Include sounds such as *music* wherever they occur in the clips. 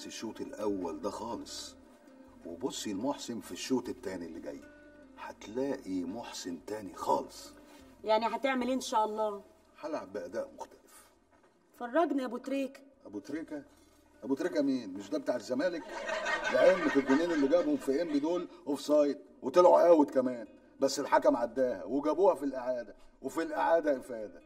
انسي الشوط الأول ده خالص. وبصي لمحسن في الشوط التاني اللي جاي. هتلاقي محسن تاني خالص. يعني هتعمل إيه إن شاء الله؟ هلعب بأداء مختلف. فرجني يا أبو تريك أبو تريكة؟ أبو تريكة مين؟ مش ده بتاع الزمالك؟ لعلمك الجونين اللي جابهم في إنبي دول offside وطلعوا out كمان. بس الحكم عداها. وجابوها في الإعادة. وفي الإعادة إفادة.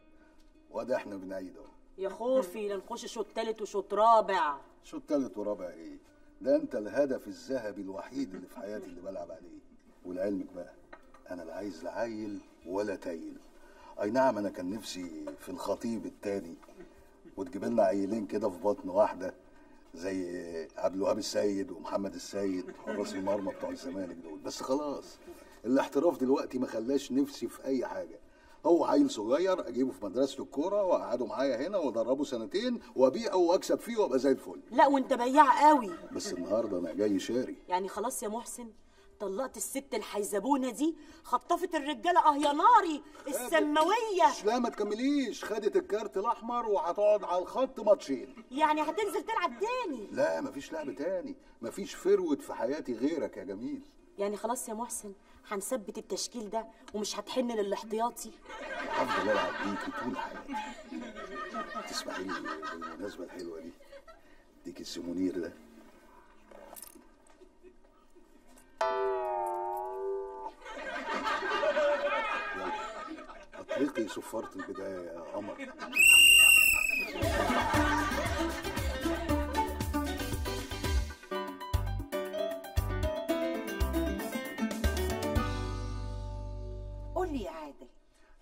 وده إحنا بنعيد اهو يا خوفي لنخش شوط تالت وشوط رابع. شو التالت ورابع إيه؟ ده انت الهدف الذهبي الوحيد اللي في حياتي اللي بلعب عليه. ولعلمك بقى أنا لا عايز لا عيل ولا تايل. اي نعم أنا كان نفسي في الخطيب التاني. وتجيب لنا عيلين كده في بطن واحدة زي عبد الوهاب السيد ومحمد السيد حراس المرمى بتوع الزمالك دول. بس خلاص الاحتراف دلوقتي ما خلاش نفسي في أي حاجة. هو عيل صغير أجيبه في مدرسة الكورة وأقعده معايا هنا وأدربه سنتين وأبيعه وأكسب فيه وأبقى زي الفل. لا وأنت بياع قوي. بس النهارده أنا جاي شاري. يعني خلاص يا محسن طلقت الست الحيزبونة دي خطفت الرجالة آه يا ناري السماوية. لا ما تكمليش. خدت الكارت الأحمر وهتقعد على الخط ماتشين. يعني هتنزل تلعب تاني. لا مفيش لعب تاني. مفيش فروت في حياتي غيرك يا جميل. يعني خلاص يا محسن هنثبت التشكيل ده ومش هتحن للاحتياطي. هفضل ألعب بيكي طول حياتي. تسمحي لي بالمناسبة الحلوة دي؟ اديك السيمونير ده. أطلقي صفارة البداية يا قمر.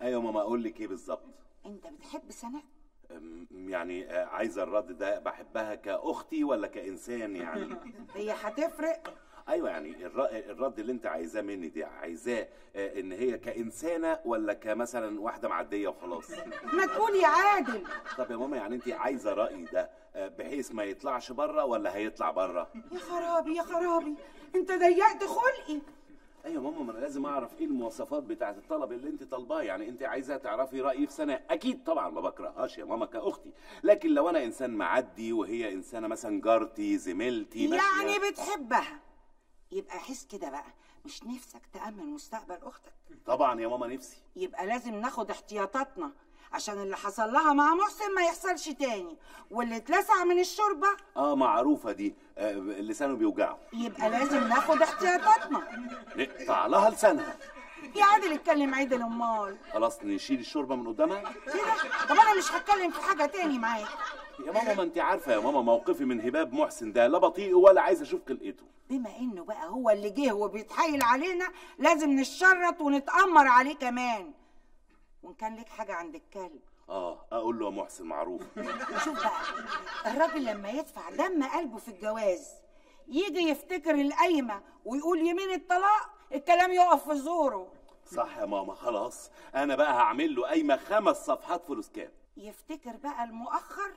أيوه ماما أقول لك إيه بالظبط؟ أنت بتحب سناء يعني آه، عايزة الرد ده بحبها كأختي ولا كإنسان يعني؟ *laughs* هي هتفرق. أيوه يعني الر- الرد اللي أنت عايزاه مني دي عايزاه آه، إن هي كإنسانة ولا كمثلا واحدة معدية وخلاص؟ *laughs* ما تقول يا عادل. طب يا ماما يعني أنت عايزة رايي ده آه، بحيث ما يطلعش بره ولا هيطلع بره يا خرابي يا خرابي. أنت ضيقت خلقي. أيوه ماما ما أنا لازم أعرف إيه المواصفات بتاعة الطلب اللي أنت طالباه. يعني أنت عايزه تعرفي رايي في سنه أكيد طبعا ما بكرههاش يا ماما كأختي. لكن لو أنا إنسان معدي وهي إنسانة مثلا جارتي زميلتي ماشية- يعني بتحبها. يبقى حس كده بقى. مش نفسك تأمن مستقبل أختك؟ طبعا يا ماما نفسي. يبقى لازم ناخد احتياطاتنا. عشان اللي حصل لها مع محسن ما يحصلش تاني. واللي اتلسع من الشوربة آه معروفة دي. آه لسانه بيوجعه. يبقى لازم ناخد احتياطاتنا. نقطع لها لسانها. يا عادل اتكلم عدل امال خلاص نشيل الشوربة من قدامها كده طب أنا مش هتكلم في حاجة تاني معاك. يا ماما ما أنت عارفة يا ماما موقفي من هباب محسن ده لا بطيء ولا عايز أشوف خلقته. بما إنه بقى هو اللي جه وبيتحايل علينا لازم نتشرط ونتأمر عليه كمان. وإن كان لك حاجة عند الكلب. آه أقول له يا محسن معروف. شوف بقى الراجل لما يدفع دم قلبه في الجواز يجي يفتكر القايمة ويقول يمين الطلاق الكلام يقف في زوره. صح يا ماما خلاص. أنا بقى هعمل له قايمة خمس صفحات فلوس كام يفتكر بقى المؤخر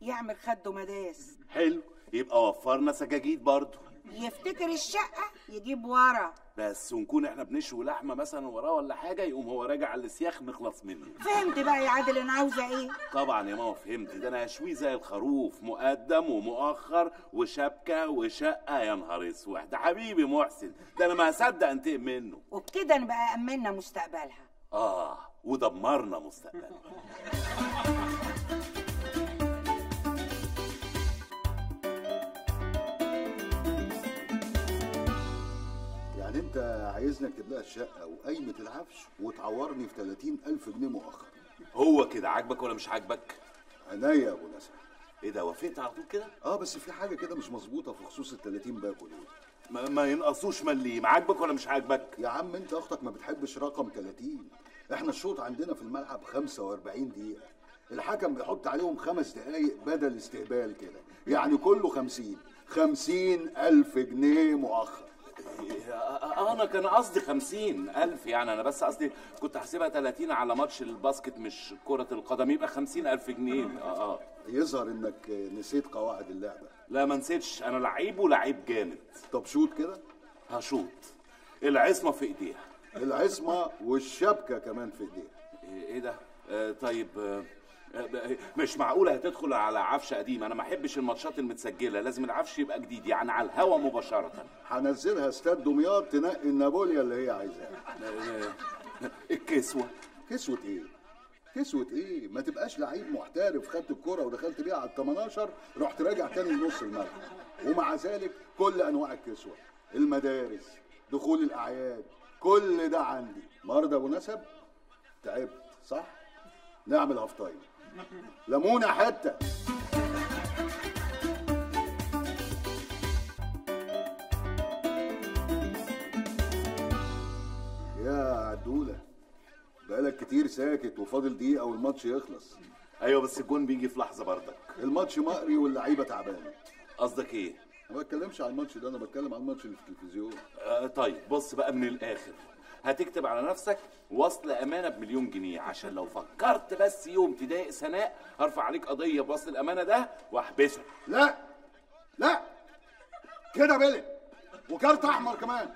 يعمل خده مداس. حلو. يبقى وفرنا سجاجيد برضه. يفتكر الشقة يجيب ورا. بس ونكون إحنا بنشوي لحمة مثلا وراه ولا حاجة يقوم هو راجع على السياخ نخلص منه. فهمت بقى يا عادل أنا عاوزة إيه؟ طبعا يا ماما فهمت ده أنا هشويه زي الخروف مقدم ومؤخر وشبكة وشقة. يا نهار أسود ده حبيبي محسن ده أنا ما هصدق أنتقم منه. وبكده نبقى أمنا مستقبلها. آه ودمرنا مستقبلنا. أنت عايزني أكتب لها الشقة وقايمه العفش وتعورني في 30 ألف جنيه مؤخر هو كده عاجبك ولا مش عاجبك؟ عينيا يا أبو نسر. إيه ده وافقت على طول كده؟ آه بس في حاجة كده مش مظبوطة في خصوص ال 30 باكو دول. ما, ما ينقصوش مليم عاجبك ولا مش عاجبك؟ يا عم أنت أختك ما بتحبش رقم 30 إحنا الشوط عندنا في الملعب 45 دقيقة. الحكم بيحط عليهم خمس دقايق بدل استقبال كده. يعني كله 50 50 ألف جنيه مؤخر أنا كان قصدي خمسين ألف يعني أنا بس قصدي كنت هحسبها 30 على ماتش الباسكت مش كرة القدم يبقى خمسين ألف جنيه. آه. آه يظهر إنك نسيت قواعد اللعبة. لا ما نسيتش. أنا لعيب ولعيب جامد. طب شوت كده. هشوط العصمة في إيديها. العصمة والشبكة كمان في إيديها. إيه إيه ده؟ آه طيب آه مش معقولة هتدخل على عفش قديم. أنا ما أحبش الماتشات المتسجلة. لازم العفش يبقى جديد يعني على الهوا مباشرة. هنزلها استاد دمياط تنقي النابوليا اللي هي عايزاها. الكسوة. كسوة إيه؟ كسوة إيه؟ ما تبقاش لعيب محترف خدت الكرة ودخلت بيها على ال 18 رحت راجع تاني لنص الملعب. ومع ذلك كل أنواع الكسوة. المدارس دخول الأعياد كل ده عندي. مرضى ونسب تعبت صح؟ نعمل half time لمونة حتة يا عدولة بقالك كتير ساكت وفاضل دقيقة والماتش يخلص. أيوه بس الجون بيجي في لحظة برضك. الماتش مقري واللعيبة تعبانة. قصدك إيه؟ ما بتكلمش على الماتش ده أنا بتكلم على الماتش اللي في التلفزيون. آه طيب بص بقى من الآخر. هتكتب على نفسك وصل أمانة بمليون جنيه. عشان لو فكرت بس يوم تضايق سناء هرفع عليك قضية بوصل الأمانة ده وأحبسك. لا لا كده بلد وكارت أحمر كمان.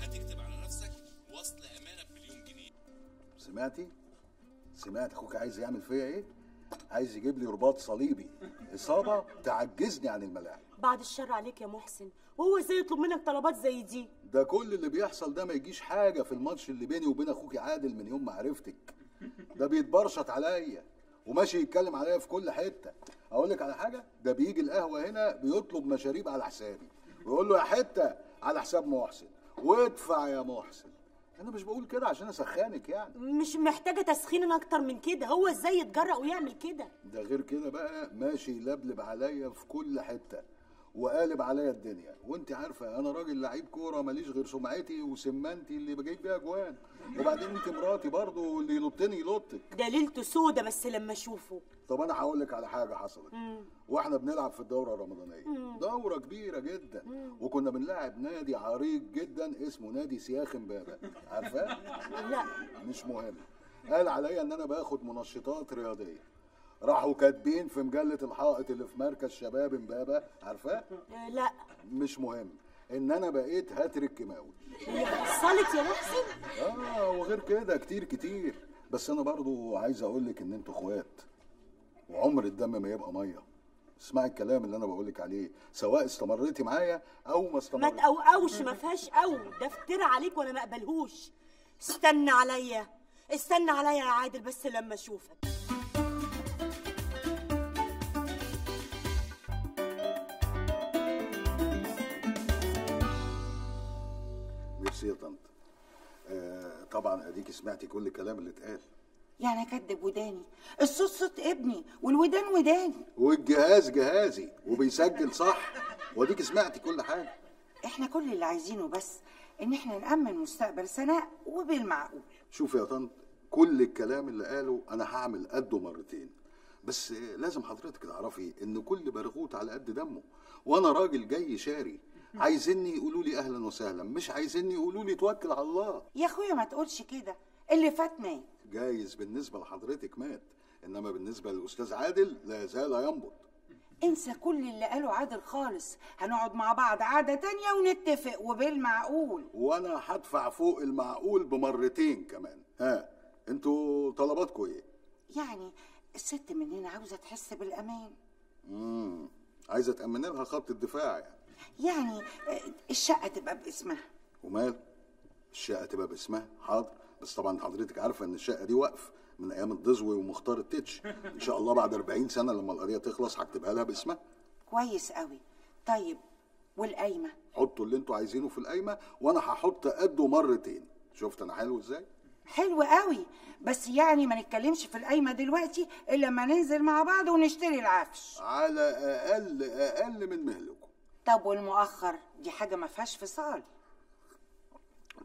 هتكتب على نفسك وصل أمانة بمليون جنيه. سمعتي؟ سمعت أخوك عايز يعمل فيا إيه؟ عايز يجيب لي رباط صليبي. إصابة تعجزني عن الملاعب. بعد الشر عليك يا محسن. وهو إزاي يطلب منك طلبات زي دي؟ ده كل اللي بيحصل ده ما يجيش حاجة في الماتش اللي بيني وبين أخوك عادل من يوم ما عرفتك. ده بيتبرشط عليا وماشي يتكلم عليا في كل حتة. أقول لك على حاجة ده بيجي القهوة هنا بيطلب مشاريب على حسابي. ويقول له يا حتة على حساب محسن. وادفع يا محسن. أنا مش بقول كده عشان أسخنك يعني. مش محتاجة تسخين أكتر من كده. هو إزاي يتجرأ ويعمل كده؟ ده غير كده بقى ماشي يلبلب عليا في كل حتة. وقالب عليا الدنيا. وانت عارفة أنا راجل لعيب كورة ماليش غير سمعتي وسمانتي اللي بجيب بيها جوان وبعدين انت مراتي برضو اللي يلطني يلطك دليلته سودة بس لما أشوفه. طب أنا هقول لك على حاجة حصلت. وإحنا بنلعب في الدورة الرمضانية. دورة كبيرة جدا. وكنا بنلعب نادي عريق جدا اسمه نادي سياخ امبابة. عارفاه؟ لا. مش مهم. قال عليا إن أنا باخد منشطات رياضية. راحوا كاتبين في مجلة الحائط اللي في مركز شباب امبابة عارفاه؟ آه، لا. مش مهم. إن أنا بقيت هاتريك كيماوي. هي حصلت يا محسن؟ آه وغير كده كتير كتير. بس أنا برضو عايز أقول لك إن أنتوا إخوات وعمر الدم ما يبقى مية. اسمعي الكلام اللي أنا بقول لك عليه. سواء استمريتي معايا أو ما ما استمريتي تقوقوش ما فيهاش قو ده افترى عليك وأنا ما أقبلهوش. استنى عليا. استنى عليا يا عادل بس لما أشوفك. طنط آه طبعا اديكي سمعتي كل الكلام اللي اتقال. يعني أكدب وداني. الصوت صوت ابني والودان وداني. والجهاز جهازي وبيسجل صح. واديكي سمعتي كل حاجة. إحنا كل اللي عايزينه بس إن إحنا نأمن مستقبل سناء وبالمعقول. شوف يا طنط كل الكلام اللي قاله أنا هعمل قده مرتين. بس لازم حضرتك تعرفي إن كل برغوت على قد دمه. وأنا راجل جاي شاري *laughs* عايزيني يقولوا لي أهلا وسهلا مش عايزيني يقولوا لي توكل على الله. يا أخويا ما تقولش كده اللي فات مات. جايز بالنسبة لحضرتك مات إنما بالنسبة للأستاذ عادل لا زال ينبض. انسى كل اللي قاله عادل خالص. هنقعد مع بعض قعدة تانية ونتفق وبالمعقول. وأنا هدفع فوق المعقول بمرتين كمان. ها أنتوا طلباتكم إيه؟ يعني الست مننا عاوزة تحس بالأمان. امم عايزة تأمن لها خط الدفاع يعني. يعني آه، الشقة تبقى باسمها. ومال الشقة تبقى باسمها؟ حاضر. بس طبعا حضرتك عارفة إن الشقة دي وقف من أيام الدزوي ومختار التتش. إن شاء الله بعد 40 سنة لما القضية تخلص هكتبها لها باسمها. كويس قوي. طيب والقايمة؟ حطوا اللي أنتوا عايزينه في القايمة وأنا هحط قده مرتين. شفت أنا حلو إزاي؟ حلو قوي. بس يعني ما نتكلمش في القايمة دلوقتي إلا لما ننزل مع بعض ونشتري العفش. على أقل أقل من مهلكم طب والمؤخر. دي حاجة ما فيهاش فصال.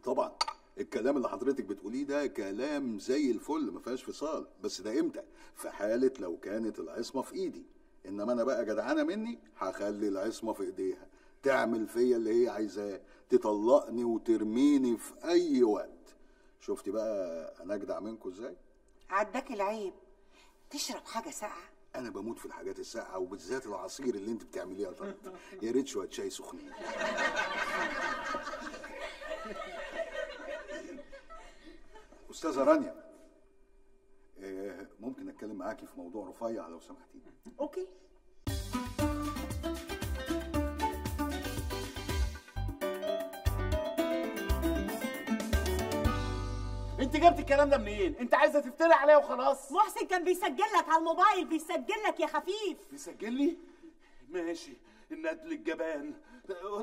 طبعا. الكلام اللي حضرتك بتقوليه ده كلام زي الفل ما فيهاش فصال. بس ده إمتى؟ في حالة لو كانت العصمة في إيدي. إنما أنا بقى جدعانة مني هخلي العصمة في إيديها. تعمل فيا اللي هي عايزاه. تطلقني وترميني في أي وقت. شفتي بقى أنا أجدع منكم إزاي؟ عداك العيب. تشرب حاجة ساقعة. أنا بموت في الحاجات الساقعة وبالذات العصير اللي أنت بتعمليه يا يا ريت شوية شاي سخنين أستاذة رانيا آه، ممكن أتكلم معاكي في موضوع رفيع لو سمحتي أوكي. انت جبت الكلام ده منين؟ انت عايزه تفتري عليا وخلاص. محسن كان بيسجل لك على الموبايل بيسجل لك يا خفيف. بيسجل لي ماشي. الندل الجبان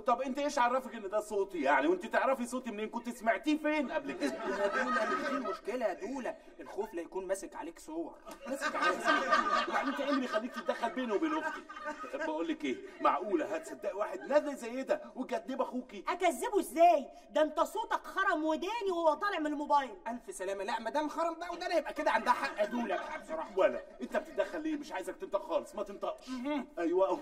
طب انت إيش عرفك ان ده صوتي يعني؟ وانت تعرفي صوتي منين؟ كنت سمعتيه فين قبل كده؟ *laughs* يا دولة مش دي المشكلة يا دولة. الخوف لا يكون ماسك عليك صور. ماسك عليا صوت. وبعدين انت إيه اللي بيخليك تتدخل بيني وبين أختي؟ بقول لك إيه معقولة؟ هتصدقي واحد ندل زي ده وكدب اخوكي. أكذبه إزاي؟ ده انت صوتك خرم وداني وهو طالع من الموبايل. ألف سلامة. لا مدام خرم بقى وده يبقى كده عندها حق يا دولة بصراحة. ولا. انت بتتدخل ليه؟ مش عايزك تنطق خالص. ما تنطقش. أيوه أهو.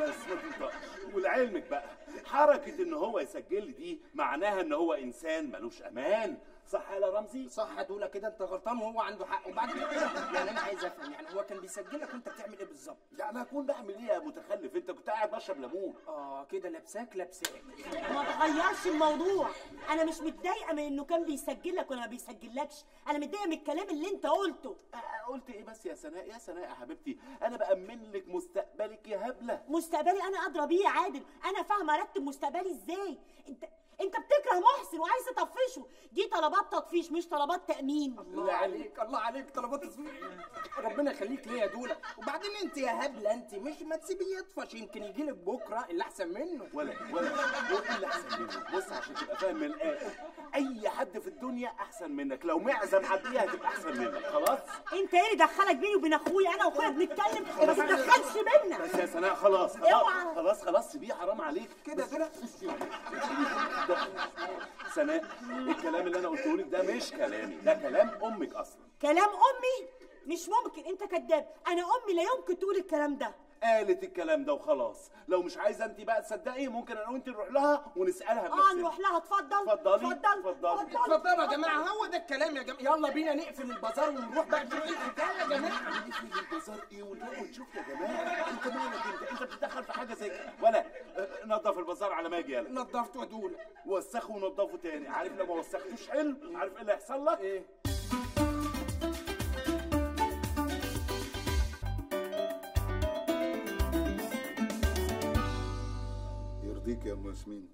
بس ما تنطقش. ولعلمك بقى. حركة إن هو يسجل دي معناها إن هو إنسان ملوش أمان. صح يا رمزي؟ صح. يا دولة كده أنت غلطان وهو عنده حق. وبعد كده يعني أنا عايز أفهم يعني هو كان بيسجلك وأنت بتعمل إيه بالظبط؟ يعني هكون بعمل إيه يا متخلف؟ انت كنت قاعد بشرب ليمون. آه كده لابساك لابساك ما تغيرش الموضوع. أنا مش متضايقة من إنه كان بيسجل لك ولا ما بيسجلكش. أنا متضايقة من الكلام اللي أنت قلته. آه، قلت إيه بس يا سناء يا سناء يا حبيبتي أنا بأمن لك مستقبلك يا هبلة. مستقبلي أنا ادرى بيه يا عادل. أنا فاهمة أرتب مستقبلي إزاي. أنت انت بتكره محسن وعايز تطفشه. دي طلبات تطفيش مش طلبات تأمين. الله عليك الله عليك طلبات اسمي ربنا يخليك ليا يا دولة. وبعدين أنت يا هبلة أنت مش ما تسيبيه يطفش. يمكن يجي لك بكرة اللي أحسن منه. ولا ولا إيه اللي أحسن منك بص عشان تبقى فاهم من الآخر. أي حد في الدنيا أحسن منك. لو معزم عديها هتبقى أحسن منك. خلاص؟ انت إيه اللي دخلك بيني وبين اخويا؟ أنا واخويا بنتكلم ما تتدخلش بينا. بس يا سناء خلاص خلاص. اوعى. خلاص خلاص سيبيه حرام عليك. كده دولة *laughs* سناء الكلام اللي أنا قلته لك ده مش كلامي. ده كلام أمك أصلا. كلام أمي مش ممكن. انت كذاب. أنا أمي لا يمكن تقول الكلام ده. قالت الكلام ده وخلاص. لو مش عايزة انت بقى تصدقي ممكن أنا وانت نروح لها ونسألها آه بنفسنا نروح لها. اتفضل اتفضلي، اتفضل اتفضلي. اتفضلوا يا جماعة. هو ده الكلام يا جماعة. يلا بينا نقفل البازار ونروح بقى. نشوف الحكاية يا جماعة نقفل البازار إيه؟ ونروح ونشوف يا جماعة. انت مالك انت انت بتتدخل في حاجة زي كده. ولا آه، نظف البازار على ما أجي يلا. نضفت ودولة وسخه ونضفه تاني. عارف لو ما وسختوش حلو؟ عارف إيه اللي هيحصل لك؟ إيه؟ يرضيك يا ام ياسمين.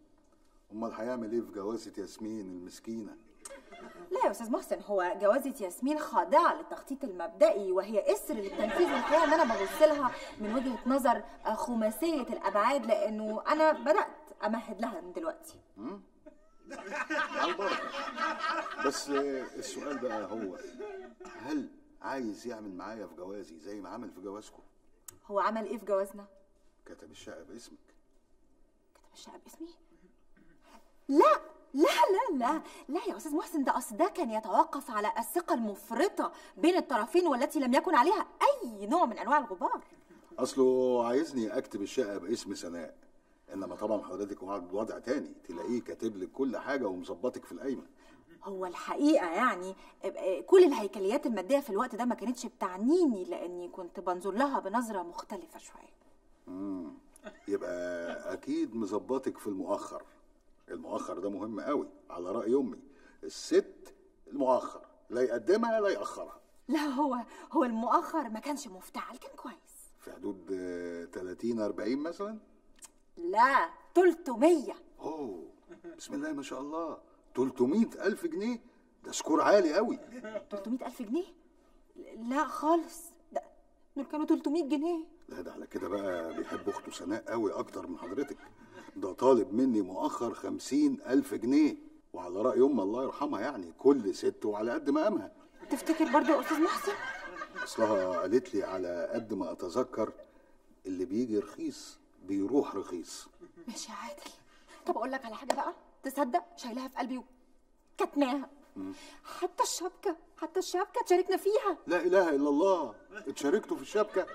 أمال هيعمل إيه في جوازة ياسمين المسكينة؟ لا يا أستاذ محسن هو جوازة ياسمين خاضعة للتخطيط المبدئي وهي إسر للتنفيذ الحقيقة ان أنا ببص لها من وجهة نظر آه، خماسية الأبعاد لأنه أنا بدأت أمهد لها من دلوقتي. بس السؤال بقى هو هل عايز يعمل معايا في جوازي زي ما عمل في جوازكم هو عمل إيه في جوازنا؟ كتب الشقة باسمك. كتب الشقة باسمي؟ لا لا لا لا. لا يا أستاذ محسن ده أصل ده كان يتوقف على الثقة المفرطة بين الطرفين والتي لم يكن عليها أي نوع من أنواع الغبار. أصله عايزني أكتب الشقة باسم سناء إنما طبعا حضرتك وضع تاني تلاقيه كاتب لك كل حاجة ومظبطك في القايمة. هو الحقيقة يعني كل الهيكليات المادية في الوقت ده ما كانتش بتعنيني لأني كنت بنظر لها بنظرة مختلفة شوية. يبقى أكيد مظبطك في المؤخر. المؤخر ده مهم قوي على رأي أمي. الست المؤخر لا يقدمها لا يأخرها. لا هو هو المؤخر ما كانش مفتعل كان كويس. في حدود آه، 30 40 مثلا؟ لا 300 أوه بسم الله ما شاء الله. 300 ألف جنيه؟ ده سكور عالي قوي. 300 ألف جنيه؟ لا خالص. ده دول كانوا 300 جنيه. لا ده على كده بقى بيحب أخته سناء قوي أكتر من حضرتك. ده طالب مني مؤخر خمسين ألف جنيه. وعلى رأي أم الله يرحمها يعني كل ست وعلى قد مقامها تفتكر برضو يا أستاذ محسن؟ أصلها قالت لي على قد ما أتذكر اللي بيجي رخيص بيروح رخيص. ماشي يا عادل طب أقول لك على حاجة بقى. تصدق شايلها في قلبي وكتناها حتى الشبكة حتى الشبكة تشاركنا فيها. لا إله إلا الله. اتشاركتوا في الشبكة.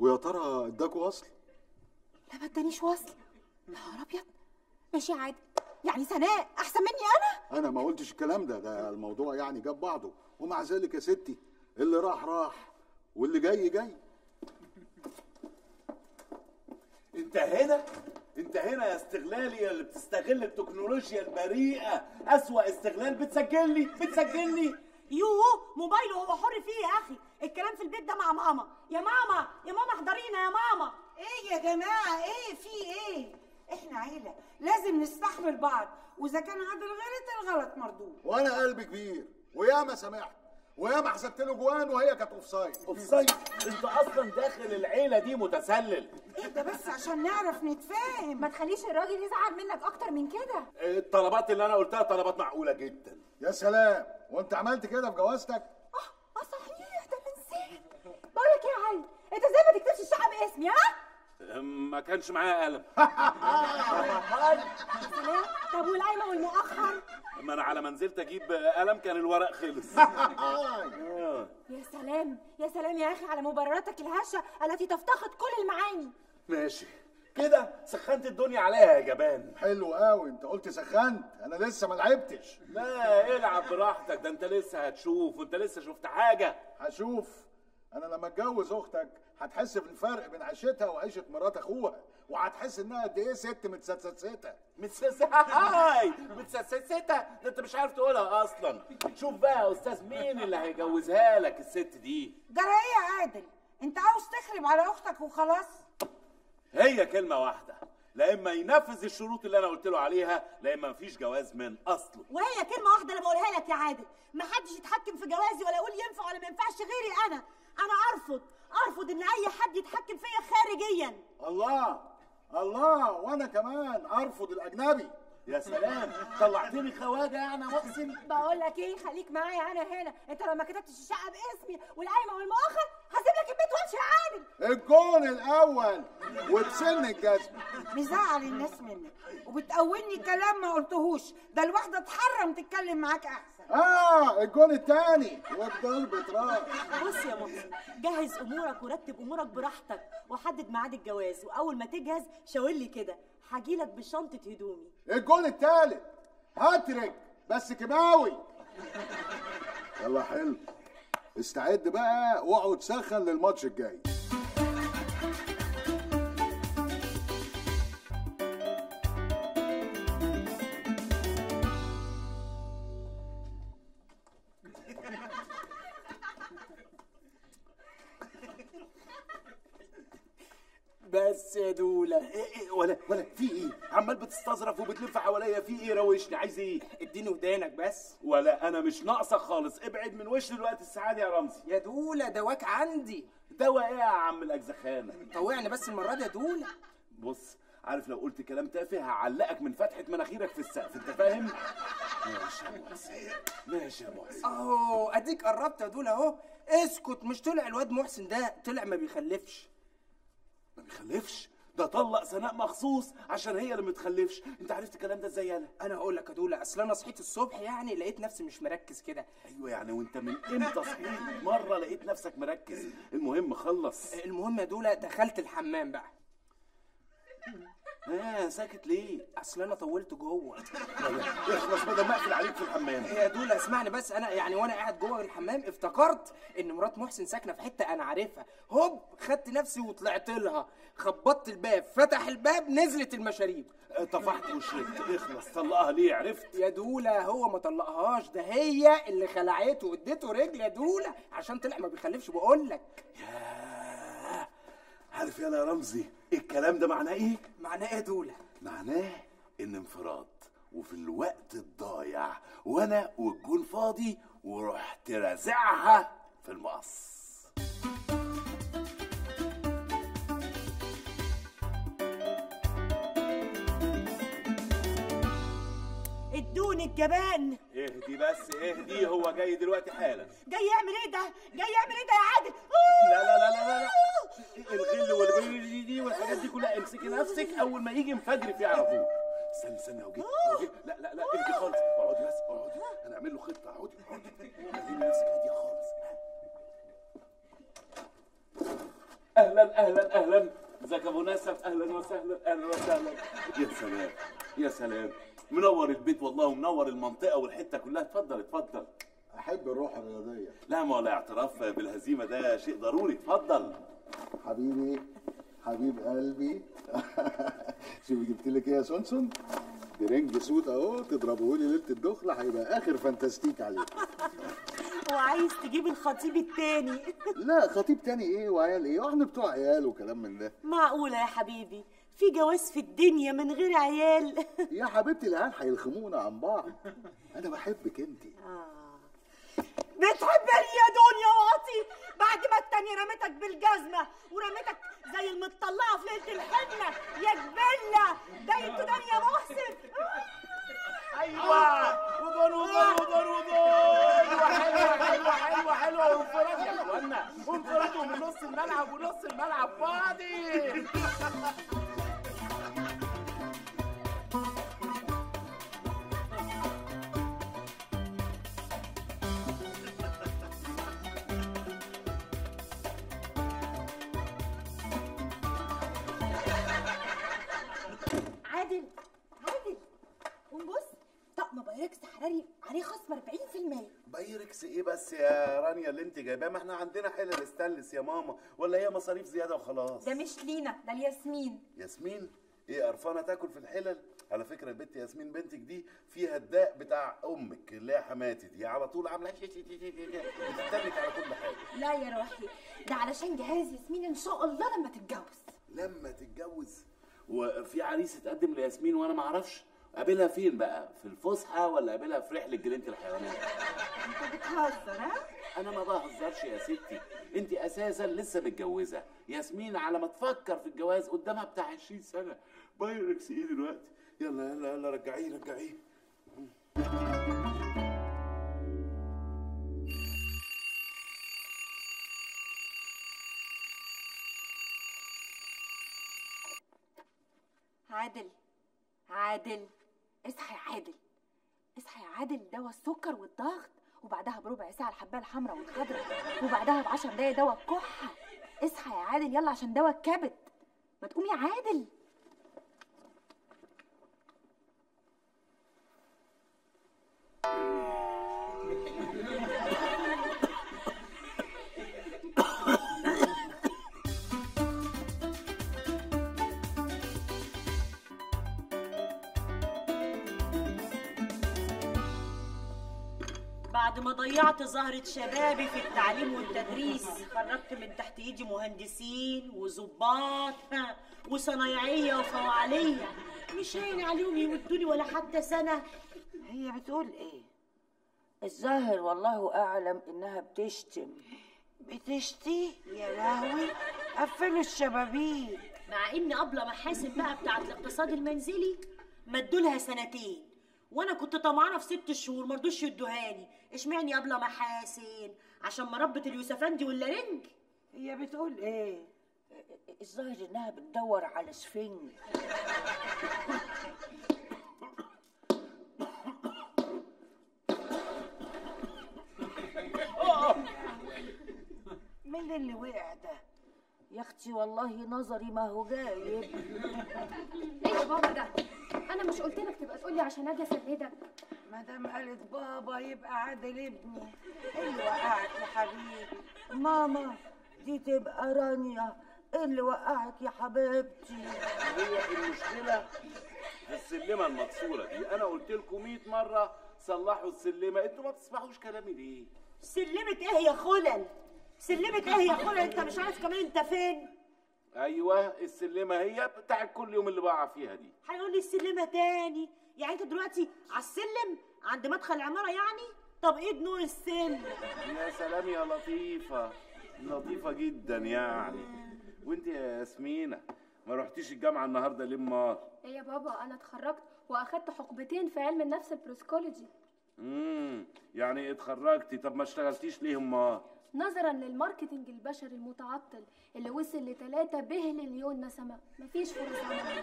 ويا ترى اداكوا أصل؟ لا ما ادانيش وصل. نهار أبيض. ماشي عادي يعني سناء أحسن مني أنا؟ أنا ما قلتش الكلام ده. ده الموضوع يعني جاب بعضه. ومع ذلك يا ستي اللي راح راح واللي جاي جاي. انت هنا؟ انت هنا يا استغلالي يا اللي بتستغل التكنولوجيا البريئة. أسوأ استغلال. يوه موبايله هو حر فيه يا أخي. الكلام في البيت ده مع ماما. يا ماما يا ماما احضرينا يا ماما. إيه يا جماعة؟ إيه؟ في إيه؟ إحنا عيلة. لازم نستحمل بعض. وإذا كان عدل غلط الغلط مردود. وأنا قلبي كبير. وياما سمعت. وياما حسبت له جوان وهي كانت offside offside انت أصلا داخل العيلة دي متسلل. إيه ده بس عشان نعرف نتفاهم. ما تخليش الراجل يزعل منك أكتر من كده. الطلبات اللي أنا قلتها طلبات معقولة جدا. يا سلام. وأنت عملت كده في جوازتك؟ آه آه صحيح. ده نسيت. بقول لك إيه يا علي أنت إزاي ما تكتبش الشقه باسمي ها؟ ما كانش معايا قلم. *laughs* سلام. طب والقايمة والمؤخر؟ ما أنا على ما نزلت أجيب قلم كان الورق خلص. *laughs* يا سلام يا سلام يا أخي على مبرراتك الهشة التي تفتقد كل المعاني. ماشي. كده سخنت الدنيا عليها يا جبان. حلو قوي. أنت قلت سخنت. أنا لسه ما لعبتش. لا العب براحتك. ده أنت لسه هتشوف وأنت لسه شفت حاجة. هشوف. أنا لما أتجوز أختك هتحس بالفرق بين عيشتها وعيشة مرات أخوها. وهتحس إنها قد إيه ست متستته متسسهاي متسسسته ده أنت مش عارف تقولها أصلا. شوف بقى يا أستاذ مين اللي هيجوزها لك الست دي؟ جرى إيه يا عادل. أنت عاوز تخرب على أختك وخلاص. هي كلمة واحدة. لا إما ينفذ الشروط اللي أنا قلت له عليها لا إما مفيش جواز من أصله. وهي كلمة واحدة أنا بقولها لك يا عادل. ما حدش يتحكم في جوازي ولا يقول ينفع ولا ما ينفعش غيري أنا. أنا أرفض. أرفض إن أي حد يتحكم فيا خارجيا. الله! الله وأنا كمان أرفض الأجنبي. يا سلام طلعتني خواجة يعني يا محسن بقول لك إيه خليك معايا أنا هنا. أنت لو ما كتبتش الشقه باسمي والقايمة والمؤخر هسيب لك البيت وأمشي يا عادل الجون الأول وبسن الجزم مزعل الناس منك وبتقولني كلام ما قلتهوش. ده الواحدة تحرم تتكلم معاك أحسن. آه الجون الثاني والضرب راس بص يا محسن جهز أمورك ورتب أمورك براحتك وحدد ميعاد الجواز وأول ما تجهز شاور لي كده. هجيلك بشنطة هدومي. الجون الثالث هاتريك بس كيماوي. يلا حلو. استعد بقى واقعد سخن للماتش الجاي. بس يا دولة. إيه إيه ولا ولا في إيه؟ عمال بتستظرف وبتلف حواليا في إيه؟ روشني. عايز إيه؟ اديني ودانك بس. ولا أنا مش ناقصك خالص. ابعد من وش الوقت السعادة يا رمزي. يا دولة دواك عندي. دواء إيه يا عم الأجزخانة؟ طوعني بس المرة دي يا دولة. بص عارف لو قلت كلام تافه هعلقك من فتحة مناخيرك في السقف. أنت فاهم؟ ماشي يا محسن ماشي يا محسن اهو أديك قربت يا دولة أهو. اسكت مش طلع الواد محسن ده؟ طلع ما بيخلفش. ما بيخلفش. ده طلق سناء مخصوص عشان هي اللي متخلفش انت عرفت الكلام ده إزاي يالا؟ أنا هقول لك يا دولة اصل أنا صحيت الصبح يعني لقيت نفسي مش مركز كده. أيوه يعني وانت من إمتى صحيت؟ مرة لقيت نفسك مركز. المهم خلص. المهم يا دولة دخلت الحمام بقى. آه ساكت ليه؟ أصل أنا طولت جوه. *laughs* اخلص بدل ما اقفل عليك في الحمام. يا دولة اسمعني بس أنا يعني وأنا قاعد جوه الحمام افتكرت إن مرات محسن ساكنة في حتة أنا عارفها. هوب خدت نفسي وطلعت لها. خبطت الباب فتح الباب نزلت المشاريب. آه، طفحت وشربت اخلص طلقها ليه عرفت؟ يا دولة هو ما طلقهاش. ده هي اللي خلعته واديته رجل يا دولة. عشان طلع ما بيخلفش بقول لك ياه. عارف يا رمزي؟ الكلام ده معناه إيه؟ معناه إيه دولة. معناه إن انفراد وفي الوقت الضايع وأنا والجون فاضي ورحت رازعها في المقص. ادوني الجبان. اهدي بس اهدي هو جاي دلوقتي حالا. جاي يعمل إيه ده؟ جاي يعمل إيه ده يا عادل؟ لا لا لا لا لا الغل والغل دي والحاجات دي كلها. امسكي نفسك أول ما يجي مفجر فيه على طول استنى استنى اهو جه. اهو جه. لا لا لا اهدي خالص. اقعدي بس اقعدي هنعمل له خطة اقعدي اقعدي خليني نفسك هادية خالص. أهلا أهلا أهلا. ازيك يا ابو نسب أهلا وسهلا أهلا وسهلا. يا سلام يا سلام. منور البيت والله ومنور المنطقة والحتة كلها. اتفضل اتفضل. أحب الروح الرياضية. لا ما هو الاعتراف بالهزيمة ده شيء ضروري. اتفضل. حبيبي حبيب قلبي. *laughs* شوفي جبت لك إيه يا سونسون؟ training suit أهو تضربه لي ليلة الدخله هيبقى آخر fantastic عليك. *laughs* وعايز عايز تجيب الخطيب التاني. لا خطيب تاني إيه؟ وعيال إيه؟ وإحنا بتوع عيال وكلام من ده. معقولة يا حبيبي؟ في جواز في الدنيا من غير عيال. *laughs* يا حبيبتي العيال هيلخمونا عن بعض. أنا بحبك انت بتحبني يا دنيا واطي؟ بعد ما التاني رمتك بالجزمة ورمتك زي المطلعة في ليلة الحنة يا جبلة! ده أنتوا دنيا محسن أيوه وجول وجول وجول وجول حلوة حلوة حلوة حلوة. وانفراد يا اخوانا وانفراد من نص الملعب ونص الملعب. فاضي. طقم بايركس حراري عليه خصم 40% بايركس إيه بس يا رانيا اللي انت جايباه؟ ما إحنا عندنا حلل استانلس يا ماما. ولا هي مصاريف زيادة وخلاص. ده مش لينا ده لياسمين. ياسمين؟ إيه قرفانة تاكل في الحلل؟ على فكرة البت ياسمين بنتك دي فيها الداء بتاع أمك اللي هي حماتي دي. على طول عاملة. بتتنك على كل حاجة. لا يا روحي ده علشان جهاز ياسمين إن شاء الله لما تتجوز. لما تتجوز؟ وفي عريس اتقدم لياسمين وأنا ما أعرفش؟ قابلها فين بقى؟ في الفسحة ولا قابلها في رحلة جنينه الحيوانات؟ انت بتهزر ها؟ أنا ما بهزرش يا ستي. انت أساسا لسه متجوزة. ياسمين على ما تفكر في الجواز قدامها بتاع 20 سنة. بايركس إيه دلوقتي. يلا يلا يلا رجعيه رجعيه. عادل عادل. اصحى يا عادل. اصحى يا عادل دواء السكر والضغط وبعدها بربع ساعة الحباية الحمراء والخضراء وبعدها بعشر دقايق دواء الكحة. اصحى يا عادل يلا عشان دواء الكبد. ما تقوم يا عادل. بعد ما ضيعت زهرة شبابي في التعليم والتدريس خرجت من تحت ايدي مهندسين وظباط وصنايعية وفواعلية مش هين عليهم يودوني ولا حتى سنة. هي بتقول إيه؟ الظاهر والله أعلم إنها بتشتم. بتشتي؟ يا لهوي. قفلوا الشبابيك. مع ان أبلة محاسن بقى بتاعت الاقتصاد المنزلي مدولها سنتين. وأنا كنت طمعانة في ست شهور مرضوش يدوهاني اشمعني ابلة محاسن؟ عشان مربة اليوسفندي واللارنج هي بتقول إيه؟ الظاهر إنها بتدور على سفنج. مين اللي وقع ده؟ يا أختي والله نظري ما هو جايب. إيه يا بابا ده. أنا مش قلت لك تبقى تقولي عشان أجي اسندك ما دام قالت بابا يبقى عادل ابني. اللي وقعك يا حبيبي. ماما دي تبقى رانيا. اللي وقعك يا حبيبتي. هي المشكلة؟ في السلمة المكسورة دي. أنا قلت لكم 100 مرة صلحوا السلمة. أنتوا ما بتسمعوش كلامي ليه؟ سلمة إيه يا خلل؟ سلمة إيه يا خلل؟ أنت مش عارف كمان أنت فين؟ أيوه السلمة هي بتاعت كل يوم اللي بقع فيها دي. هيقول لي السلمة تاني. يعني أنت دلوقتي على السلم عند مدخل العمارة يعني؟ طب إيه نوع السلم؟ يا سلام يا لطيفة. لطيفة جدا يعني. وأنت يا ياسمينة ما رحتيش الجامعة النهارده ليه أمال؟ إيه يا بابا أنا اتخرجت وأخدت حقبتين في علم النفس البروسكولوجي امم يعني اتخرجتي طب ما اشتغلتيش ليه أمال؟ نظرا لل marketing البشري المتعطل اللي وصل ل 3 بهليون نسمة مفيش فرص عمل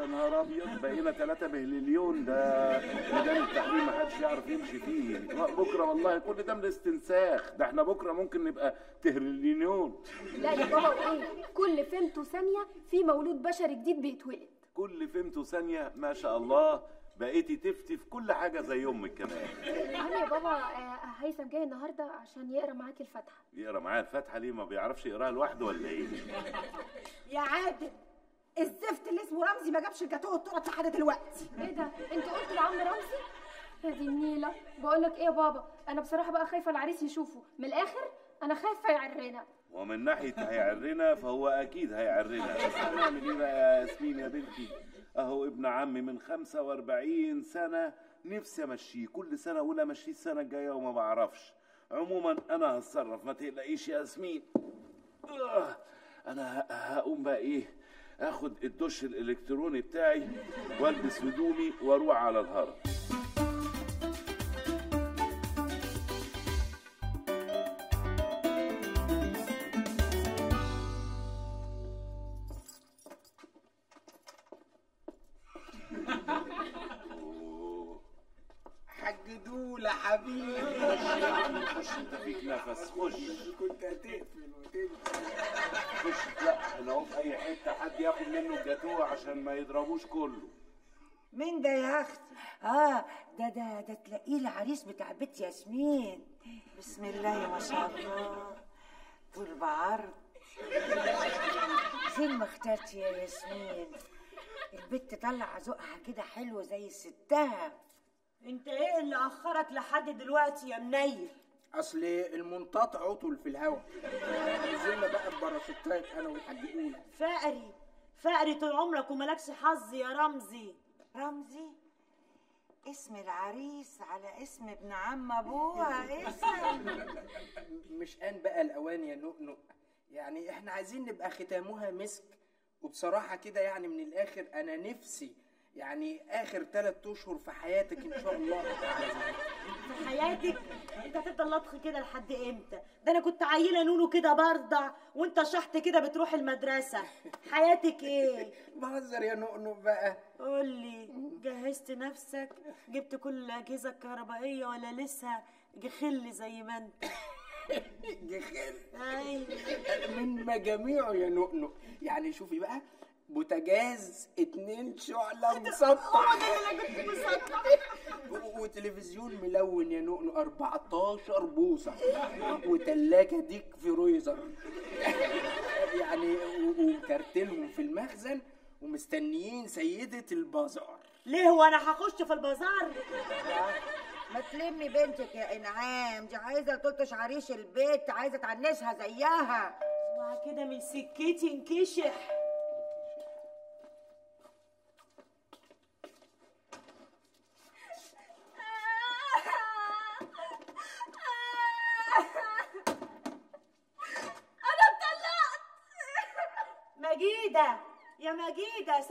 يا نهار أبيض بقينا 3 بهليون. ده ميدان التحرير ما حدش يعرف يمشي فيه. بكرة والله كل ده من الاستنساخ ده إحنا بكرة ممكن نبقى تهرلينيون لا يا بابا وإيه؟ كل فيمتو ثانية في مولود بشري جديد بيتولد. كل فيمتو ثانية ما شاء الله بقيتي تفتي في كل حاجة زي أمك كمان. المهم يا بابا آه، هيثم جاي النهارده عشان يقرأ معاكي الفاتحة. يقرأ معايا الفاتحة ليه؟ ما بيعرفش يقراها لوحده ولا إيه؟ يا عادل الزفت اللي اسمه رمزي ما جابش الجاتوه التورته لحد دلوقتي. إيه ده؟ أنت قلت لعم رمزي؟ يا دي النيلة. بقول لك إيه يا بابا أنا بصراحة بقى خايفة العريس يشوفه. من الآخر أنا خايفة يعرنا ومن ناحية هيعرنا فهو أكيد هيعرنا بس هنعمل إيه بقى يا ياسمين يا بنتي؟ أهو ابن عمي من 45 سنة نفسي أمشيه. كل سنة أقول أمشيه السنة الجاية وما بعرفش. عموما أنا هتصرف ما تقلقيش يا ياسمين. آه، أنا هقوم بقى إيه آخد الدش الإلكتروني بتاعي وألبس هدومي وأروح على الهرم. عشان ما يضربوش كله. مين ده يا أختي؟ آه ده ده ده تلاقيه العريس بتاع بيت ياسمين. بسم الله ما شاء الله. طول بعرض زين ما اخترتي يا ياسمين؟ البت تطلع ذوقها كده حلو زي ستها. انت إيه اللي أخرك لحد دلوقتي يا منيل أصل المنطاد عطل في الهوا. نزلنا بقى بباراشوتات أنا والحاج دولة فقري. فقري طول عمرك وملكش حظ يا رمزي. رمزي؟ اسم العريس على اسم ابن عم أبوها *laughs* اسم مش آن بقى الأوان يا نؤنؤ يعني إحنا عايزين نبقى ختامها مسك. وبصراحة كده يعني من الآخر أنا نفسي يعني آخر ثلاث أشهر في حياتك إن شاء الله. في حياتك؟ أنت هتفضل لطخ كده لحد إمتى؟ ده أنا كنت عيلة نونو كده برضع وأنت شحت كده بتروح المدرسة. حياتك إيه؟ بهزر يا نؤنؤ بقى. قولي جهزت نفسك؟ جبت كل الأجهزة الكهربائية ولا لسه؟ جخل زي ما أنت. *laughs* جخير أيوه. من مجاميعه يا نؤنؤ يعني شوفي بقى بوتاجاز اتنين شعلة مسطح. *laughs* وتلفزيون ملون يا نؤنؤ 14 بوصة. وتلاجة ديك فريزر *laughs* يعني وكارتينهم في المخزن ومستنيين سيدة البازار. ليه هو أنا هخش في البازار؟ ما تلمي بنتك يا إنعام. دي عايزة تلطش عريش البيت عايزة تعنسها زيها. وبعد كده من سكتي انكشح أنا اتطلقت مجيدة يا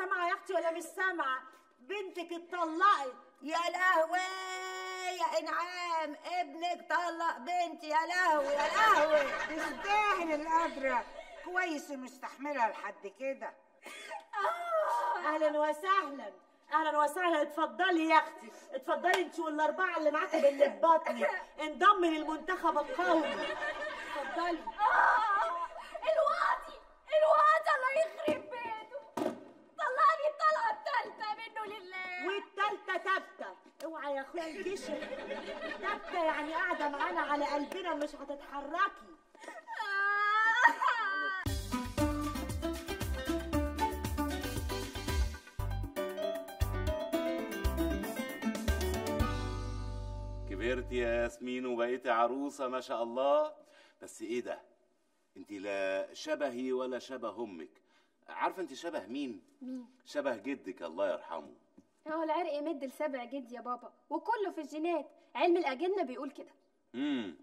سامعة يا أختي ولا مش سامعة بنتك اتطلقت. يا لهوي يا إنعام ابنك طلق بنتي. يا لهوي يا لهوي. تستاهل الاجر كويس مستحملها لحد كده. أهلا وسهلا. أهلا وسهلا. اتفضلي يا أختي. اتفضلي انت والأربعة اللي معاكي باللي في بطني انضمي للمنتخب القومي. اتفضلي. اوعى يا اخويا انكشف تابتة يعني قاعدة معانا على قلبنا مش هتتحركي. كبرت يا ياسمين وبقيتي عروسة ما شاء الله. بس إيه ده؟ انت لا شبهي ولا شبه أمك. عارفة انت شبه مين؟ مين؟ شبه جدك الله يرحمه. هو العرق يمد لسبع جد يا بابا وكله في الجينات. علم الأجنة بيقول كده. امم